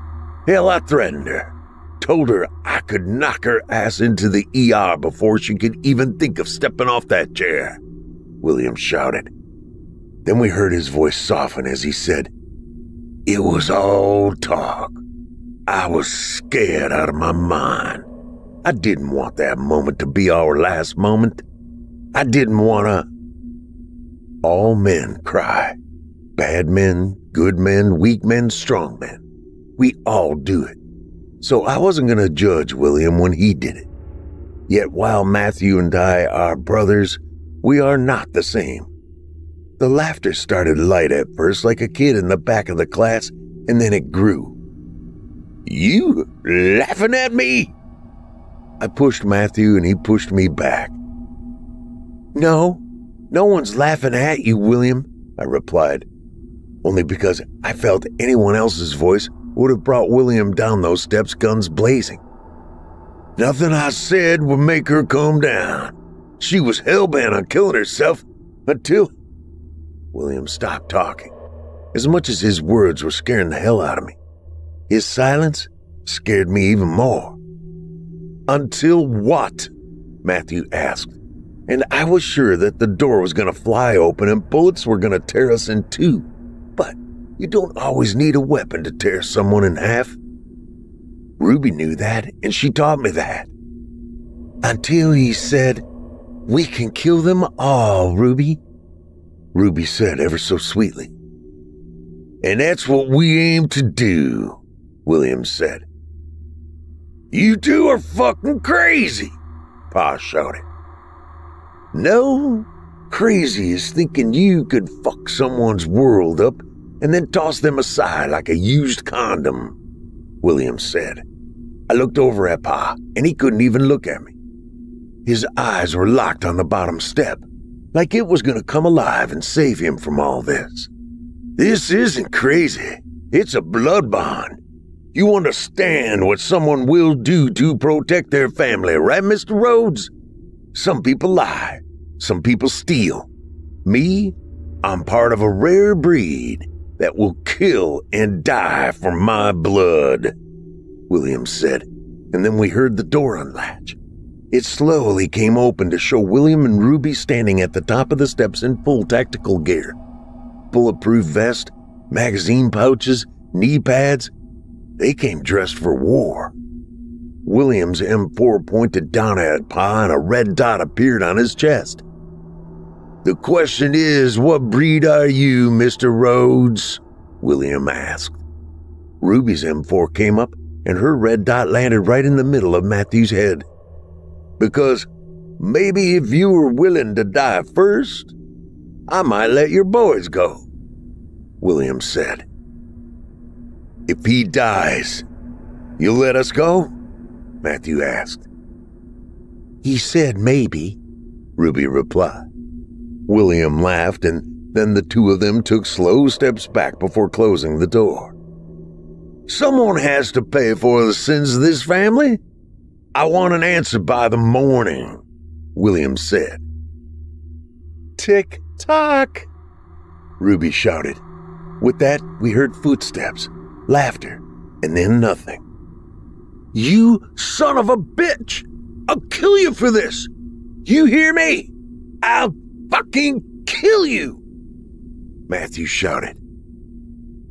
Hell, I threatened her. Told her I could knock her ass into the ER before she could even think of stepping off that chair. William shouted. Then we heard his voice soften as he said, It was all talk. I was scared out of my mind. I didn't want that moment to be our last moment. I didn't want to. All men cry. Bad men, good men, weak men, strong men. We all do it. So I wasn't going to judge William when he did it. Yet while Matthew and I are brothers, we are not the same. The laughter started light at first, like a kid in the back of the class, and then it grew. You laughing at me? I pushed Matthew and he pushed me back. No, no one's laughing at you, William, I replied, only because I felt anyone else's voice would have brought William down those steps, guns blazing. Nothing I said would make her calm down. She was hellbent on killing herself until. William stopped talking, as much as his words were scaring the hell out of me. His silence scared me even more. Until what? Matthew asked, and I was sure that the door was going to fly open and bullets were going to tear us in two. You don't always need a weapon to tear someone in half. Ruby knew that, and she taught me that. Until he said, We can kill them all, Ruby. Ruby said ever so sweetly. And that's what we aim to do, William said. You two are fucking crazy, Pa shouted. No, crazy is thinking you could fuck someone's world up and then toss them aside like a used condom, Williams said. I looked over at Pa, and he couldn't even look at me. His eyes were locked on the bottom step, like it was going to come alive and save him from all this. This isn't crazy. It's a blood bond. You understand what someone will do to protect their family, right, Mr. Rhodes? Some people lie. Some people steal. Me, I'm part of a rare breed that will kill and die for my blood, William said, and then we heard the door unlatch. It slowly came open to show William and Ruby standing at the top of the steps in full tactical gear. Bulletproof vest, magazine pouches, knee pads. They came dressed for war. William's M4 pointed down at Pa and a red dot appeared on his chest. The question is, what breed are you, Mr. Rhodes? William asked. Ruby's M4 came up and her red dot landed right in the middle of Matthew's head. Because maybe if you were willing to die first, I might let your boys go, William said. If he dies, you'll let us go? Matthew asked. He said maybe, Ruby replied. William laughed, and then the two of them took slow steps back before closing the door. Someone has to pay for the sins of this family. I want an answer by the morning, William said. Tick tock, Ruby shouted. With that, we heard footsteps, laughter, and then nothing. You son of a bitch! I'll kill you for this! You hear me? I'll fucking kill you! Matthew shouted.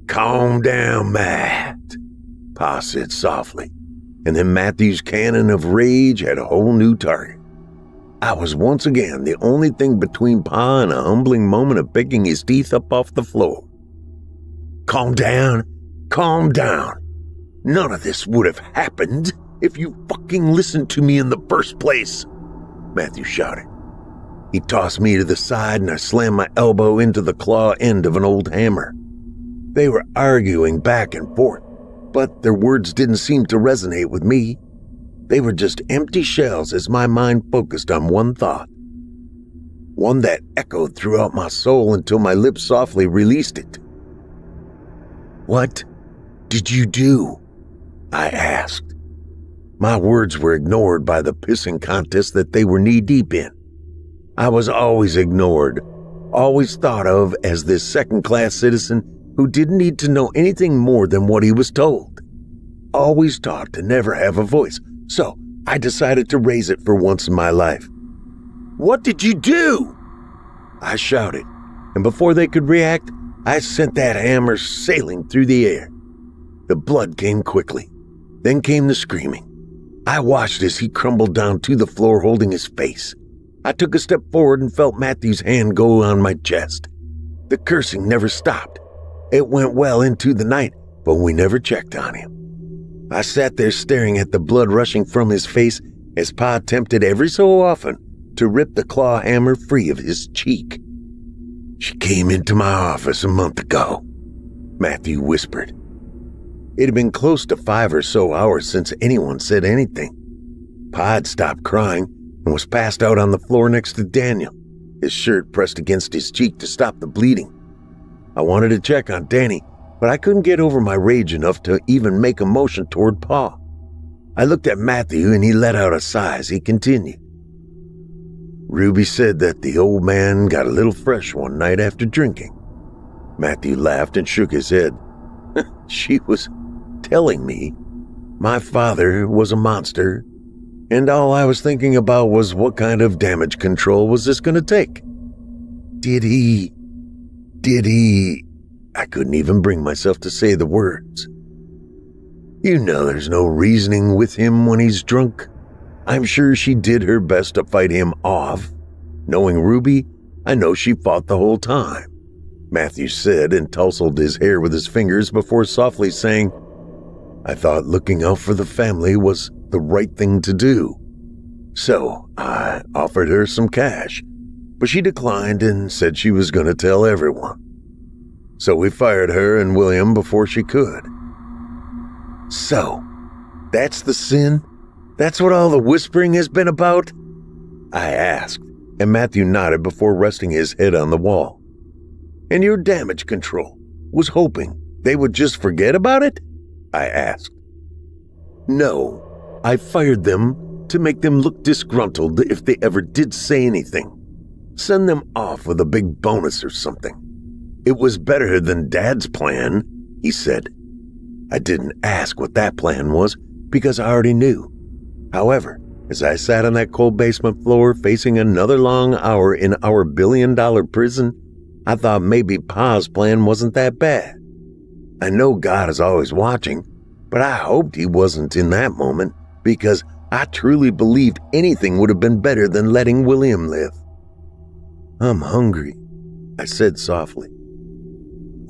Calm down, Matt, Pa said softly, and then Matthew's cannon of rage had a whole new target. I was once again the only thing between Pa and a humbling moment of picking his teeth up off the floor. Calm down, calm down. None of this would have happened if you fucking listened to me in the first place, Matthew shouted. He tossed me to the side and I slammed my elbow into the claw end of an old hammer. They were arguing back and forth, but their words didn't seem to resonate with me. They were just empty shells as my mind focused on one thought. One that echoed throughout my soul until my lips softly released it. What did you do? I asked. My words were ignored by the pissing contest that they were knee deep in. I was always ignored, always thought of as this second class citizen who didn't need to know anything more than what he was told. Always taught to never have a voice, so I decided to raise it for once in my life. What did you do? I shouted, and before they could react, I sent that hammer sailing through the air. The blood came quickly. Then came the screaming. I watched as he crumbled down to the floor holding his face. I took a step forward and felt Matthew's hand go on my chest. The cursing never stopped. It went well into the night, but we never checked on him. I sat there staring at the blood rushing from his face as Pa attempted every so often to rip the claw hammer free of his cheek. She came into my office a month ago, Matthew whispered. It had been close to five or so hours since anyone said anything. Pa had stopped crying and was passed out on the floor next to Daniel, his shirt pressed against his cheek to stop the bleeding. I wanted to check on Danny, but I couldn't get over my rage enough to even make a motion toward Pa. I looked at Matthew and he let out a sigh as he continued. Ruby said that the old man got a little fresh one night after drinking. Matthew laughed and shook his head. she was telling me my father was a monster, and all I was thinking about was what kind of damage control was this going to take? Did he. Did he. I couldn't even bring myself to say the words. You know there's no reasoning with him when he's drunk. I'm sure she did her best to fight him off. Knowing Ruby, I know she fought the whole time. Matthew said and tousled his hair with his fingers before softly saying, I thought looking out for the family was the right thing to do. So I offered her some cash, but she declined and said she was going to tell everyone so we fired her and William before she could. So, that's the sin? That's what all the whispering has been about? I asked, and Matthew nodded before resting his head on the wall. And your damage control was hoping they would just forget about it? I asked. No, I fired them to make them look disgruntled if they ever did say anything. Send them off with a big bonus or something. It was better than Dad's plan, he said. I didn't ask what that plan was because I already knew. However, as I sat on that cold basement floor facing another long hour in our billion dollar prison, I thought maybe Pa's plan wasn't that bad. I know God is always watching, but I hoped he wasn't in that moment because I truly believed anything would have been better than letting William live. I'm hungry, I said softly.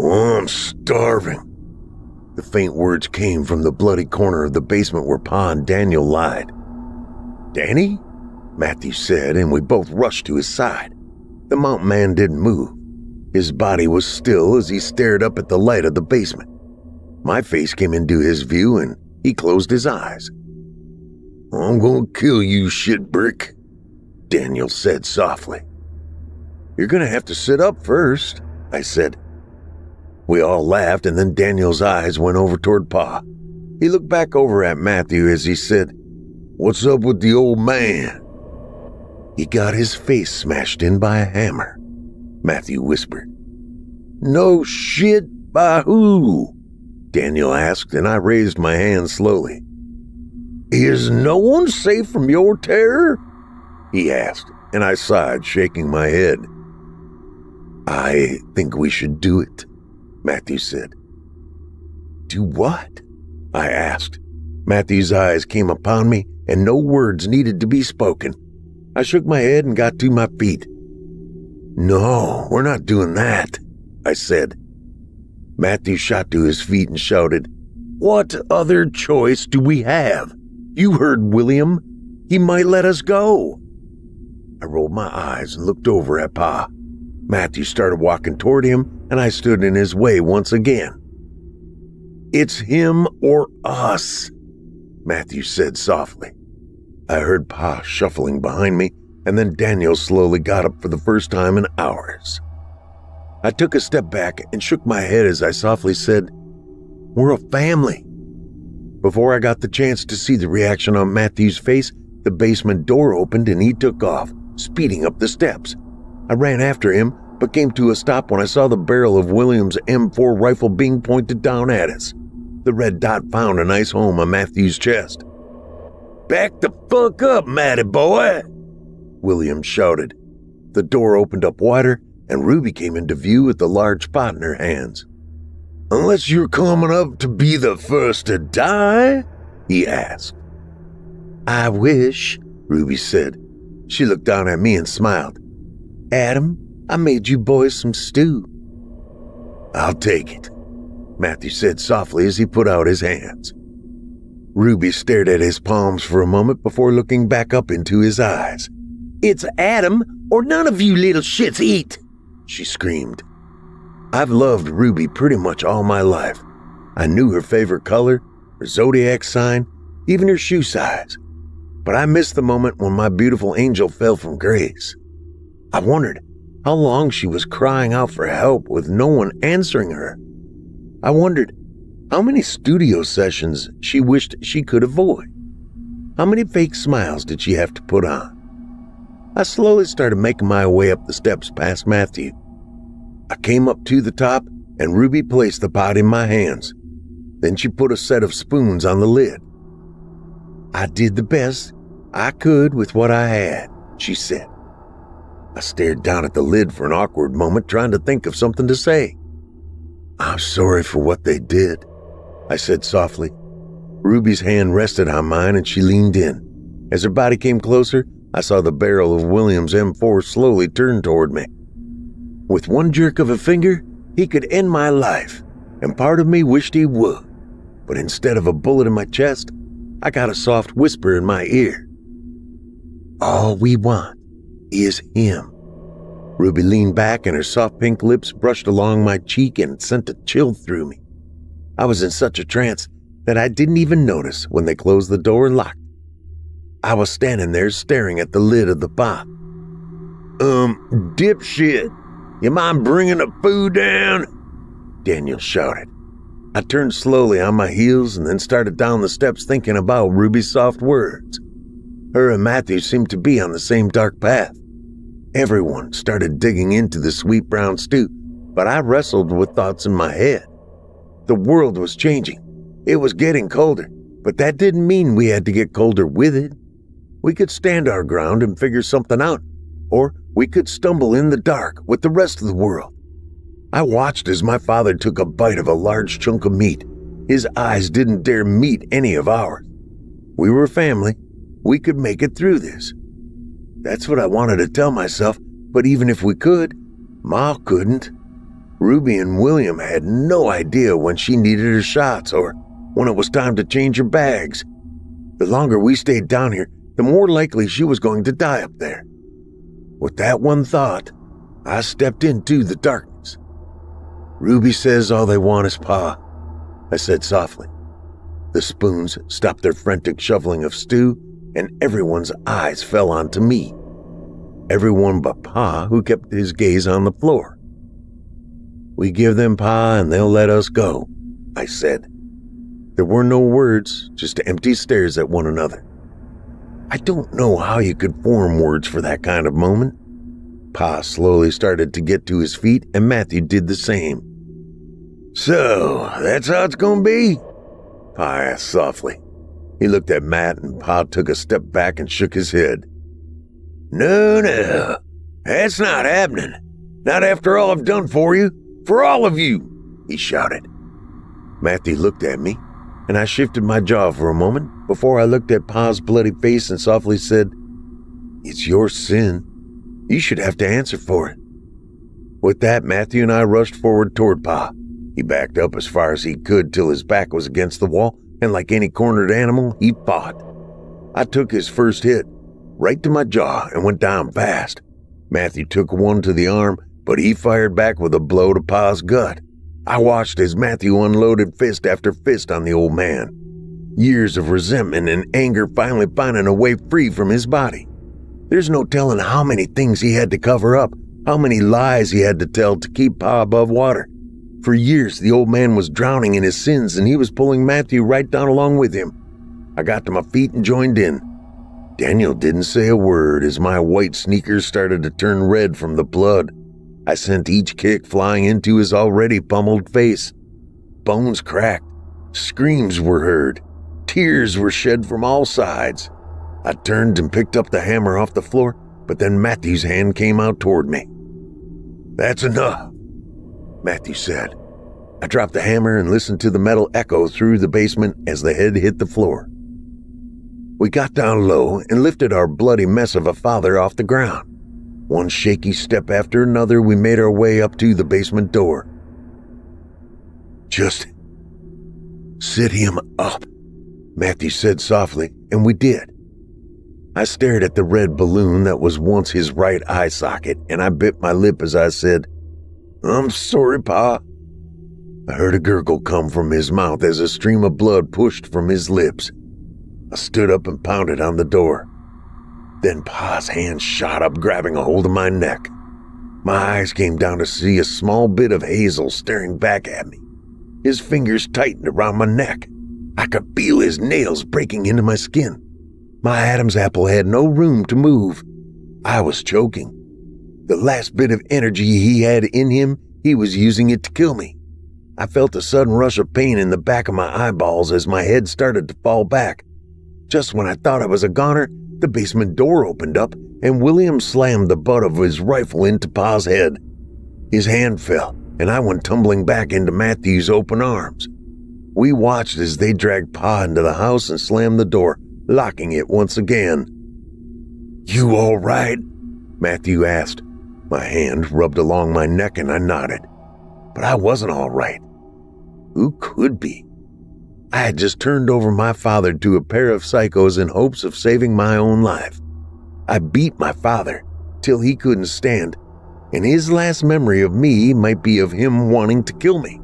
Oh, I'm starving. The faint words came from the bloody corner of the basement where Pa and Daniel lied. Danny? Matthew said, and we both rushed to his side. The mountain man didn't move. His body was still as he stared up at the light of the basement. My face came into his view and he closed his eyes. I'm gonna kill you, shit brick, Daniel said softly. You're gonna have to sit up first, I said. We all laughed, and then Daniel's eyes went over toward Pa. He looked back over at Matthew as he said, What's up with the old man? He got his face smashed in by a hammer, Matthew whispered. No shit, by who? Daniel asked, and I raised my hand slowly. Is no one safe from your terror? He asked, and I sighed, shaking my head. I think we should do it, Matthew said. Do what? I asked. Matthew's eyes came upon me, and no words needed to be spoken. I shook my head and got to my feet. No, we're not doing that, I said. Matthew shot to his feet and shouted, What other choice do we have? You heard William. He might let us go. I rolled my eyes and looked over at Pa. Matthew started walking toward him, and I stood in his way once again. It's him or us, Matthew said softly. I heard Pa shuffling behind me, and then Daniel slowly got up for the first time in hours. I took a step back and shook my head as I softly said, We're a family. Before I got the chance to see the reaction on Matthew's face, the basement door opened and he took off, speeding up the steps. I ran after him, but came to a stop when I saw the barrel of William's M4 rifle being pointed down at us. The red dot found a nice home on Matthew's chest. Back the fuck up, Matty boy! William shouted. The door opened up wider and Ruby came into view with the large pot in her hands. Unless you're coming up to be the first to die? he asked. I wish, Ruby said. She looked down at me and smiled. Adam, I made you boys some stew. I'll take it, Matthew said softly as he put out his hands. Ruby stared at his palms for a moment before looking back up into his eyes. It's Adam, or none of you little shits eat, she screamed. I've loved Ruby pretty much all my life. I knew her favorite color, her zodiac sign, even her shoe size. But I missed the moment when my beautiful angel fell from grace. I wondered how long she was crying out for help with no one answering her. I wondered how many studio sessions she wished she could avoid. How many fake smiles did she have to put on? I slowly started making my way up the steps past Matthew. I came up to the top, and Ruby placed the pot in my hands. Then she put a set of spoons on the lid. I did the best I could with what I had, she said. I stared down at the lid for an awkward moment, trying to think of something to say. I'm sorry for what they did, I said softly. Ruby's hand rested on mine and she leaned in. As her body came closer, I saw the barrel of William's M4 slowly turn toward me. With one jerk of a finger, he could end my life, and part of me wished he would. But instead of a bullet in my chest, I got a soft whisper in my ear. All we want is him. Ruby leaned back and her soft pink lips brushed along my cheek and sent a chill through me. I was in such a trance that I didn't even notice when they closed the door and locked I was standing there staring at the lid of the pot. Um, dipshit, you mind bringing the food down? Daniel shouted. I turned slowly on my heels and then started down the steps thinking about Ruby's soft words. Her and Matthew seemed to be on the same dark path. Everyone started digging into the sweet brown stew, but I wrestled with thoughts in my head. The world was changing. It was getting colder, but that didn't mean we had to get colder with it. We could stand our ground and figure something out, or we could stumble in the dark with the rest of the world. I watched as my father took a bite of a large chunk of meat. His eyes didn't dare meet any of ours. We were a family. We could make it through this. That's what I wanted to tell myself, but even if we could, Ma couldn't. Ruby and William had no idea when she needed her shots or when it was time to change her bags. The longer we stayed down here, the more likely she was going to die up there. With that one thought, I stepped into the darkness. Ruby says all they want is Pa, I said softly. The spoons stopped their frantic shoveling of stew, and everyone's eyes fell onto me. Everyone but Pa, who kept his gaze on the floor. We give them Pa and they'll let us go, I said. There were no words, just empty stares at one another. I don't know how you could form words for that kind of moment. Pa slowly started to get to his feet, and Matthew did the same. So, that's how it's gonna be? Pa asked softly. He looked at Matt, and Pa took a step back and shook his head. No, no, that's not happening. Not after all I've done for you. For all of you, he shouted. Matthew looked at me, and I shifted my jaw for a moment before I looked at Pa's bloody face and softly said, It's your sin. You should have to answer for it. With that, Matthew and I rushed forward toward Pa. He backed up as far as he could till his back was against the wall, and like any cornered animal, he fought. I took his first hit, right to my jaw, and went down fast. Matthew took one to the arm, but he fired back with a blow to Pa's gut. I watched as Matthew unloaded fist after fist on the old man. Years of resentment and anger finally finding a way free from his body. There's no telling how many things he had to cover up, how many lies he had to tell to keep Pa above water. For years, the old man was drowning in his sins and he was pulling Matthew right down along with him. I got to my feet and joined in. Daniel didn't say a word as my white sneakers started to turn red from the blood. I sent each kick flying into his already pummeled face. Bones cracked, screams were heard, tears were shed from all sides. I turned and picked up the hammer off the floor, but then Matthew's hand came out toward me. That's enough, Matthew said. I dropped the hammer and listened to the metal echo through the basement as the head hit the floor. We got down low and lifted our bloody mess of a father off the ground. One shaky step after another, we made our way up to the basement door. Just sit him up, Matthew said softly, and we did. I stared at the red balloon that was once his right eye socket, and I bit my lip as I said, I'm sorry, Pa. I heard a gurgle come from his mouth as a stream of blood pushed from his lips. I stood up and pounded on the door. Then Pa's hand shot up, grabbing a hold of my neck. My eyes came down to see a small bit of hazel staring back at me. His fingers tightened around my neck. I could feel his nails breaking into my skin. My Adam's apple had no room to move. I was choking. The last bit of energy he had in him, he was using it to kill me. I felt a sudden rush of pain in the back of my eyeballs as my head started to fall back. Just when I thought I was a goner, the basement door opened up and William slammed the butt of his rifle into Pa's head. His hand fell, and I went tumbling back into Matthew's open arms. We watched as they dragged Pa into the house and slammed the door, locking it once again. You all right? Matthew asked. My hand rubbed along my neck and I nodded. But I wasn't all right. Who could be? I had just turned over my father to a pair of psychos in hopes of saving my own life. I beat my father till he couldn't stand, and his last memory of me might be of him wanting to kill me.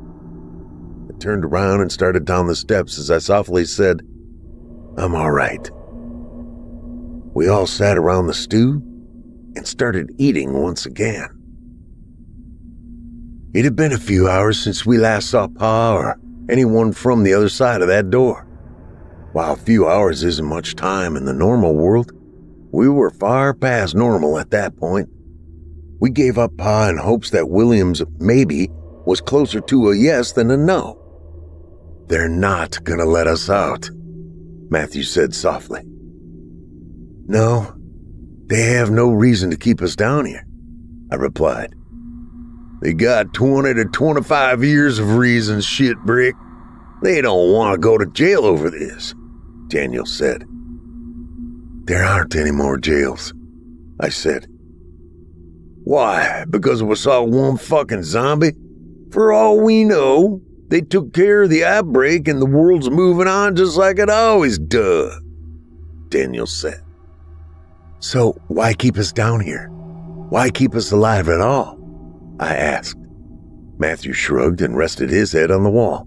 I turned around and started down the steps as I softly said, I'm all right. We all sat around the stew and started eating once again. It had been a few hours since we last saw Pa or anyone from the other side of that door. While a few hours isn't much time in the normal world, we were far past normal at that point. We gave up Pa in hopes that Williams maybe was closer to a yes than a no. They're not gonna let us out, Matthew said softly. No, they have no reason to keep us down here, I replied. They got 20 to 25 years of reasons, shit brick. They don't want to go to jail over this, Daniel said. There aren't any more jails, I said. Why? Because we saw one fucking zombie? For all we know, they took care of the outbreak and the world's moving on just like it always does, Daniel said. So why keep us down here? Why keep us alive at all? I asked. Matthew shrugged and rested his head on the wall.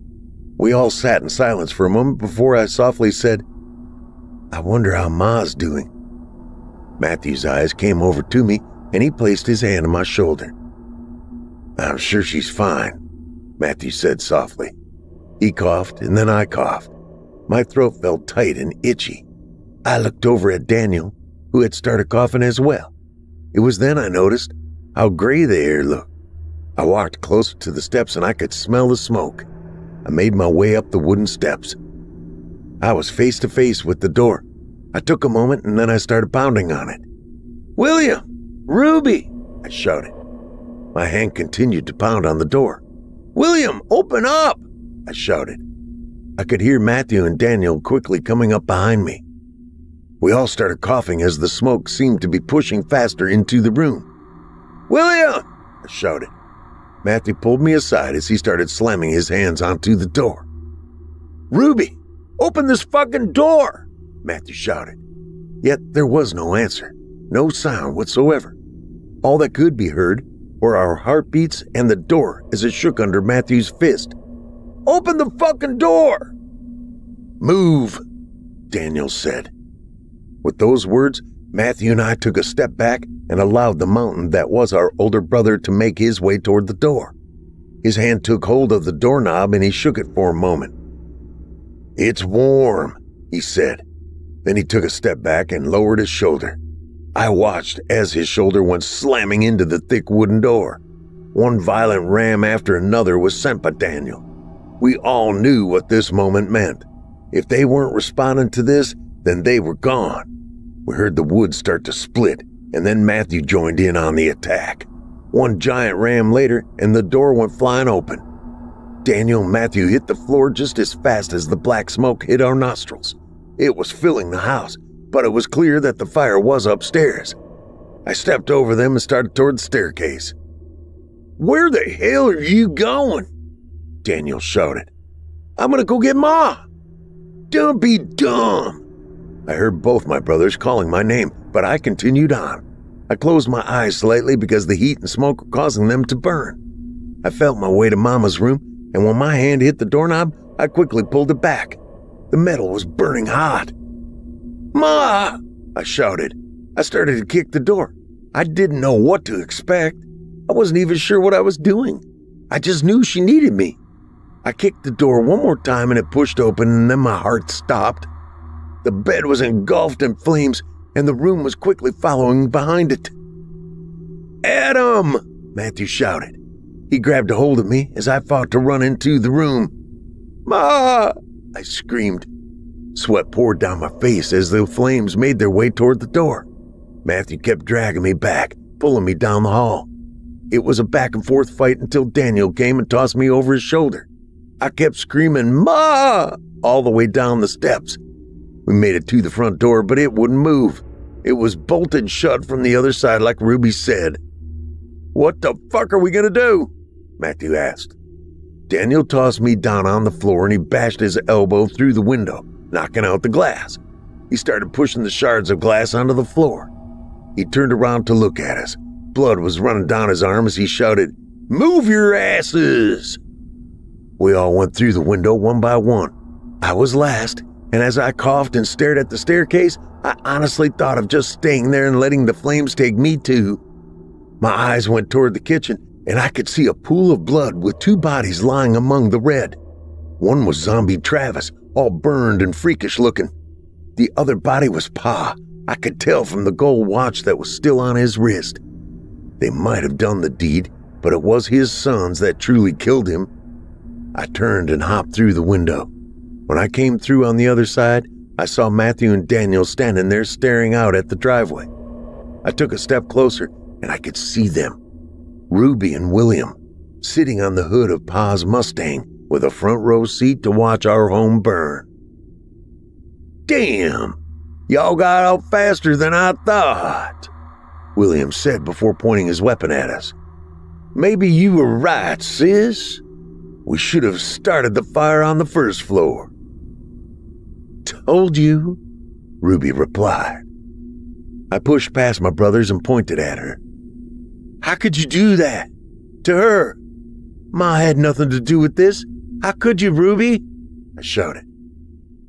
We all sat in silence for a moment before I softly said, I wonder how Ma's doing. Matthew's eyes came over to me and he placed his hand on my shoulder. I'm sure she's fine, Matthew said softly. He coughed and then I coughed. My throat felt tight and itchy. I looked over at Daniel, who had started coughing as well. It was then I noticed how gray the air looked. I walked closer to the steps and I could smell the smoke. I made my way up the wooden steps. I was face to face with the door. I took a moment and then I started pounding on it. William! Ruby! I shouted. My hand continued to pound on the door. William, open up! I shouted. I could hear Matthew and Daniel quickly coming up behind me. We all started coughing as the smoke seemed to be pushing faster into the room. William! I shouted. Matthew pulled me aside as he started slamming his hands onto the door. Ruby, open this fucking door! Matthew shouted. Yet there was no answer, no sound whatsoever. All that could be heard were our heartbeats and the door as it shook under Matthew's fist. Open the fucking door! Move, Daniel said. With those words, Matthew and I took a step back and allowed the mountain that was our older brother to make his way toward the door. His hand took hold of the doorknob and he shook it for a moment. It's warm, he said. Then he took a step back and lowered his shoulder. I watched as his shoulder went slamming into the thick wooden door. One violent ram after another was sent by Daniel. We all knew what this moment meant. If they weren't responding to this, then they were gone. We heard the wood start to split, and then Matthew joined in on the attack. One giant ram later, and the door went flying open. Daniel and Matthew hit the floor just as fast as the black smoke hit our nostrils. It was filling the house, but it was clear that the fire was upstairs. I stepped over them and started toward the staircase. Where the hell are you going? Daniel shouted. I'm gonna go get Ma. Don't be dumb. I heard both my brothers calling my name, but I continued on. I closed my eyes slightly because the heat and smoke were causing them to burn. I felt my way to Mama's room, and when my hand hit the doorknob, I quickly pulled it back. The metal was burning hot. Ma! I shouted. I started to kick the door. I didn't know what to expect. I wasn't even sure what I was doing. I just knew she needed me. I kicked the door one more time and it pushed open, and then my heart stopped. The bed was engulfed in flames, and the room was quickly following behind it. Adam! Matthew shouted. He grabbed a hold of me as I fought to run into the room. Ma! I screamed. Sweat poured down my face as the flames made their way toward the door. Matthew kept dragging me back, pulling me down the hall. It was a back and forth fight until Daniel came and tossed me over his shoulder. I kept screaming, Ma! all the way down the steps. We made it to the front door, but it wouldn't move. It was bolted shut from the other side, like Ruby said. What the fuck are we gonna do? Matthew asked. Daniel tossed me down on the floor and he bashed his elbow through the window, knocking out the glass. He started pushing the shards of glass onto the floor. He turned around to look at us. Blood was running down his arm as he shouted, Move your asses! We all went through the window one by one. I was last, and as I coughed and stared at the staircase, I honestly thought of just staying there and letting the flames take me too. My eyes went toward the kitchen, and I could see a pool of blood with two bodies lying among the red. One was zombie Travis, all burned and freakish looking. The other body was Pa. I could tell from the gold watch that was still on his wrist. They might have done the deed, but it was his sons that truly killed him. I turned and hopped through the window. When I came through on the other side, I saw Matthew and Daniel standing there staring out at the driveway. I took a step closer and I could see them Ruby and William sitting on the hood of Pa's Mustang with a front row seat to watch our home burn. Damn! Y'all got out faster than I thought, William said before pointing his weapon at us. Maybe you were right, sis. We should have started the fire on the first floor. Told you, Ruby replied. I pushed past my brothers and pointed at her. How could you do that? To her? Ma had nothing to do with this. How could you, Ruby? I shouted.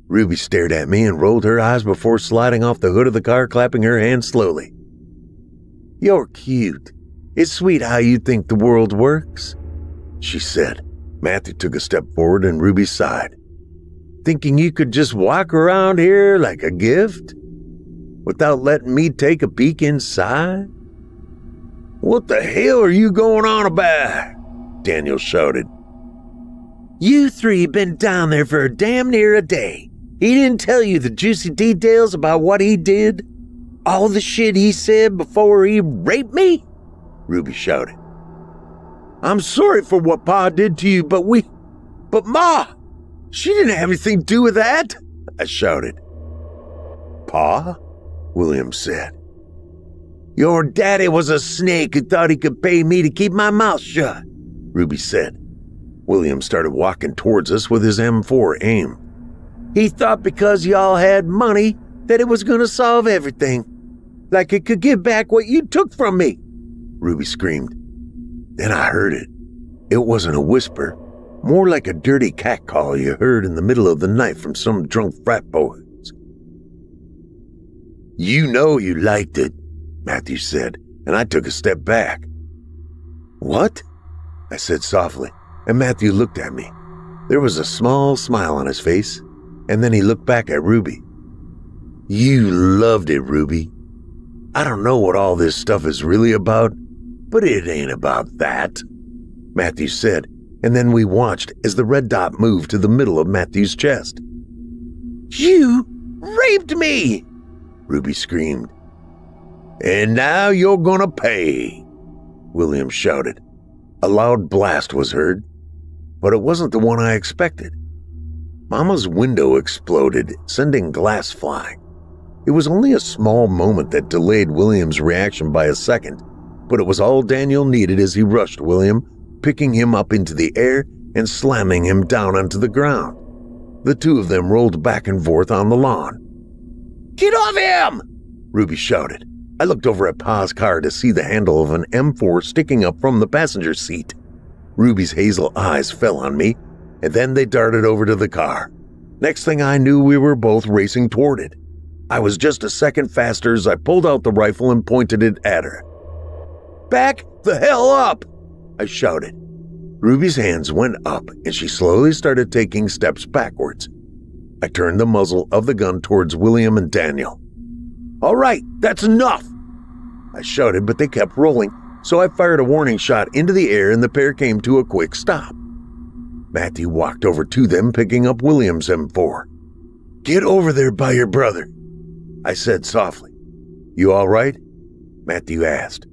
Ruby stared at me and rolled her eyes before sliding off the hood of the car, clapping her hands slowly. You're cute. It's sweet how you think the world works, she said. Matthew took a step forward and Ruby sighed thinking you could just walk around here like a gift? without letting me take a peek inside? What the hell are you going on about? Daniel shouted. You three been down there for damn near a day. He didn't tell you the juicy details about what he did? All the shit he said before he raped me? Ruby shouted. I'm sorry for what Pa did to you, but we. But Ma! She didn't have anything to do with that! I shouted. Pa? William said. Your daddy was a snake who thought he could pay me to keep my mouth shut, Ruby said. William started walking towards us with his M4 aim. He thought because y'all had money that it was going to solve everything. Like it could give back what you took from me, Ruby screamed. Then I heard it. It wasn't a whisper, more like a dirty cat call you heard in the middle of the night from some drunk frat boys. You know you liked it, Matthew said, and I took a step back. What? I said softly, and Matthew looked at me. There was a small smile on his face, and then he looked back at Ruby. You loved it, Ruby. I don't know what all this stuff is really about, but it ain't about that, Matthew said, and then we watched as the red dot moved to the middle of Matthew's chest. You raped me! Ruby screamed. And now you're gonna pay, William shouted. A loud blast was heard, but it wasn't the one I expected. Mama's window exploded, sending glass flying. It was only a small moment that delayed William's reaction by a second, but it was all Daniel needed as he rushed William, picking him up into the air and slamming him down onto the ground. The two of them rolled back and forth on the lawn. Get off him! Ruby shouted. I looked over at Pa's car to see the handle of an M4 sticking up from the passenger seat. Ruby's hazel eyes fell on me, and then they darted over to the car. Next thing I knew, we were both racing toward it. I was just a second faster as I pulled out the rifle and pointed it at her. Back the hell up! I shouted. Ruby's hands went up and she slowly started taking steps backwards. I turned the muzzle of the gun towards William and Daniel. All right, that's enough! I shouted, but they kept rolling, so I fired a warning shot into the air and the pair came to a quick stop. Matthew walked over to them, picking up William's M4. Get over there by your brother, I said softly. You all right? Matthew asked.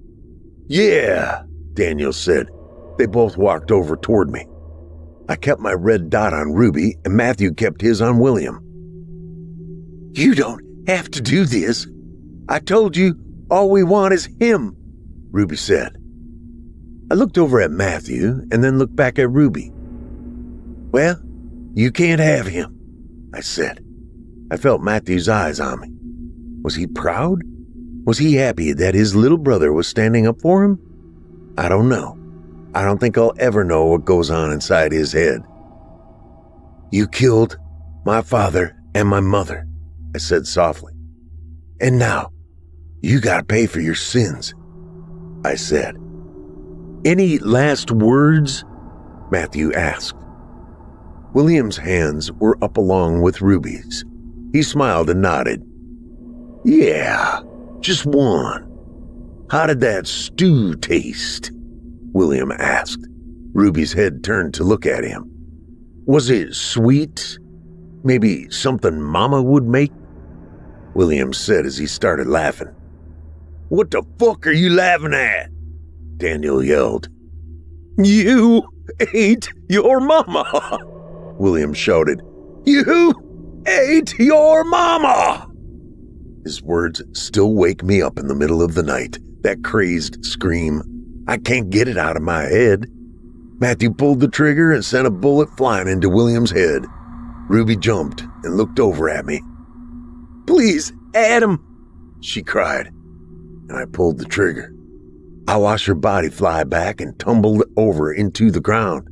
Yeah, Daniel said. They both walked over toward me. I kept my red dot on Ruby, and Matthew kept his on William. You don't have to do this. I told you all we want is him, Ruby said. I looked over at Matthew and then looked back at Ruby. Well, you can't have him, I said. I felt Matthew's eyes on me. Was he proud? Was he happy that his little brother was standing up for him? I don't know. I don't think I'll ever know what goes on inside his head. You killed my father and my mother, I said softly. And now, you gotta pay for your sins, I said. Any last words? Matthew asked. William's hands were up along with Ruby's. He smiled and nodded. Yeah, just one. How did that stew taste? William asked. Ruby's head turned to look at him. Was it sweet? Maybe something Mama would make? William said as he started laughing. What the fuck are you laughing at? Daniel yelled. You ate your mama! William shouted. You ate your mama! His words still wake me up in the middle of the night, that crazed scream. I can't get it out of my head. Matthew pulled the trigger and sent a bullet flying into William's head. Ruby jumped and looked over at me. Please, Adam, she cried, and I pulled the trigger. I watched her body fly back and tumbled over into the ground.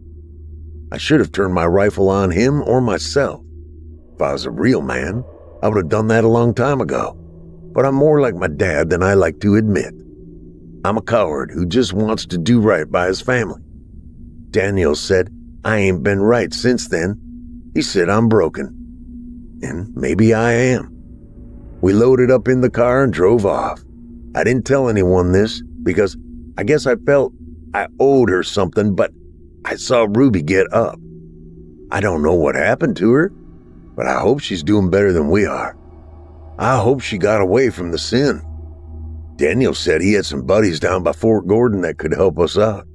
I should have turned my rifle on him or myself. If I was a real man, I would have done that a long time ago but I'm more like my dad than I like to admit. I'm a coward who just wants to do right by his family. Daniel said I ain't been right since then. He said I'm broken. And maybe I am. We loaded up in the car and drove off. I didn't tell anyone this because I guess I felt I owed her something, but I saw Ruby get up. I don't know what happened to her, but I hope she's doing better than we are. I hope she got away from the sin. Daniel said he had some buddies down by Fort Gordon that could help us out,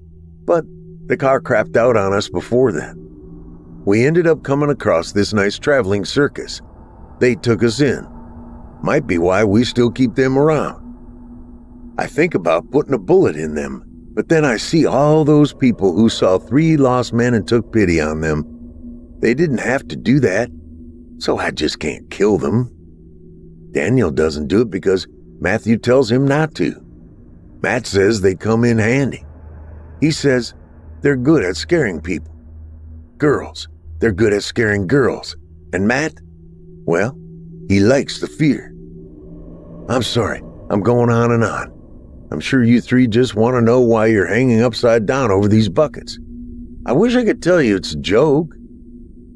but the car crapped out on us before then. We ended up coming across this nice traveling circus. They took us in. Might be why we still keep them around. I think about putting a bullet in them, but then I see all those people who saw three lost men and took pity on them. They didn't have to do that, so I just can't kill them. Daniel doesn't do it because Matthew tells him not to. Matt says they come in handy. He says they're good at scaring people. Girls, they're good at scaring girls. And Matt, well, he likes the fear. I'm sorry, I'm going on and on. I'm sure you three just want to know why you're hanging upside down over these buckets. I wish I could tell you it's a joke,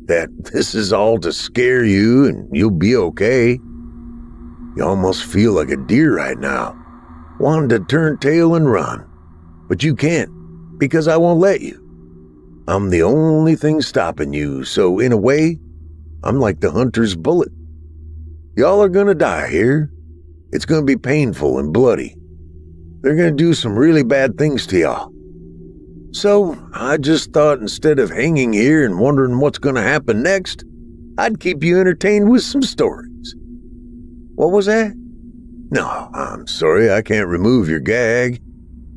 that this is all to scare you and you'll be okay. You almost feel like a deer right now, wanting to turn tail and run. But you can't, because I won't let you. I'm the only thing stopping you, so in a way, I'm like the hunter's bullet. Y'all are gonna die here. It's gonna be painful and bloody. They're gonna do some really bad things to y'all. So I just thought instead of hanging here and wondering what's gonna happen next, I'd keep you entertained with some stories. What was that? No, I'm sorry, I can't remove your gag.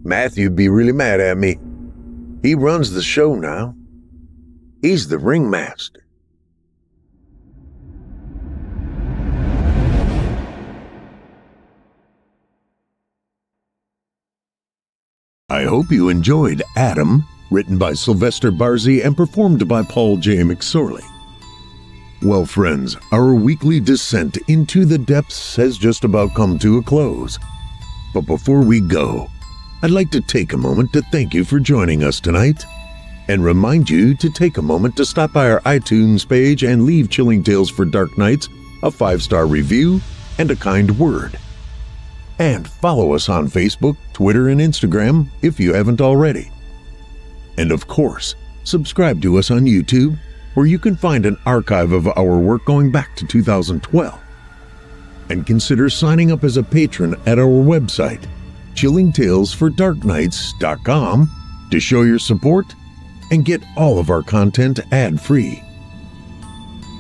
Matthew'd be really mad at me. He runs the show now. He's the ringmaster. I hope you enjoyed Adam, written by Sylvester Barzey and performed by Paul J. McSorley. Well, friends, our weekly descent into the depths has just about come to a close. But before we go, I'd like to take a moment to thank you for joining us tonight and remind you to take a moment to stop by our iTunes page and leave Chilling Tales for Dark Nights a five star review and a kind word. And follow us on Facebook, Twitter, and Instagram if you haven't already. And of course, subscribe to us on YouTube where you can find an archive of our work going back to 2012. And consider signing up as a patron at our website, chillingtalesfordarknights.com, to show your support and get all of our content ad free.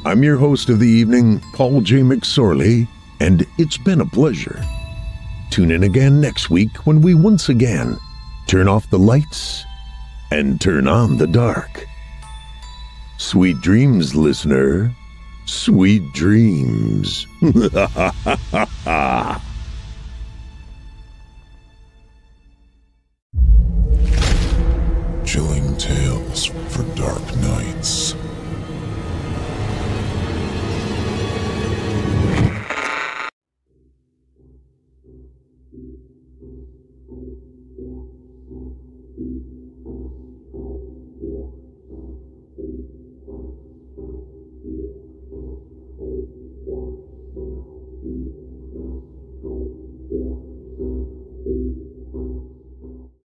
I'm your host of the evening, Paul J. McSorley, and it's been a pleasure. Tune in again next week when we once again turn off the lights and turn on the dark. Sweet dreams, listener. Sweet dreams. Chilling tales for dark nights.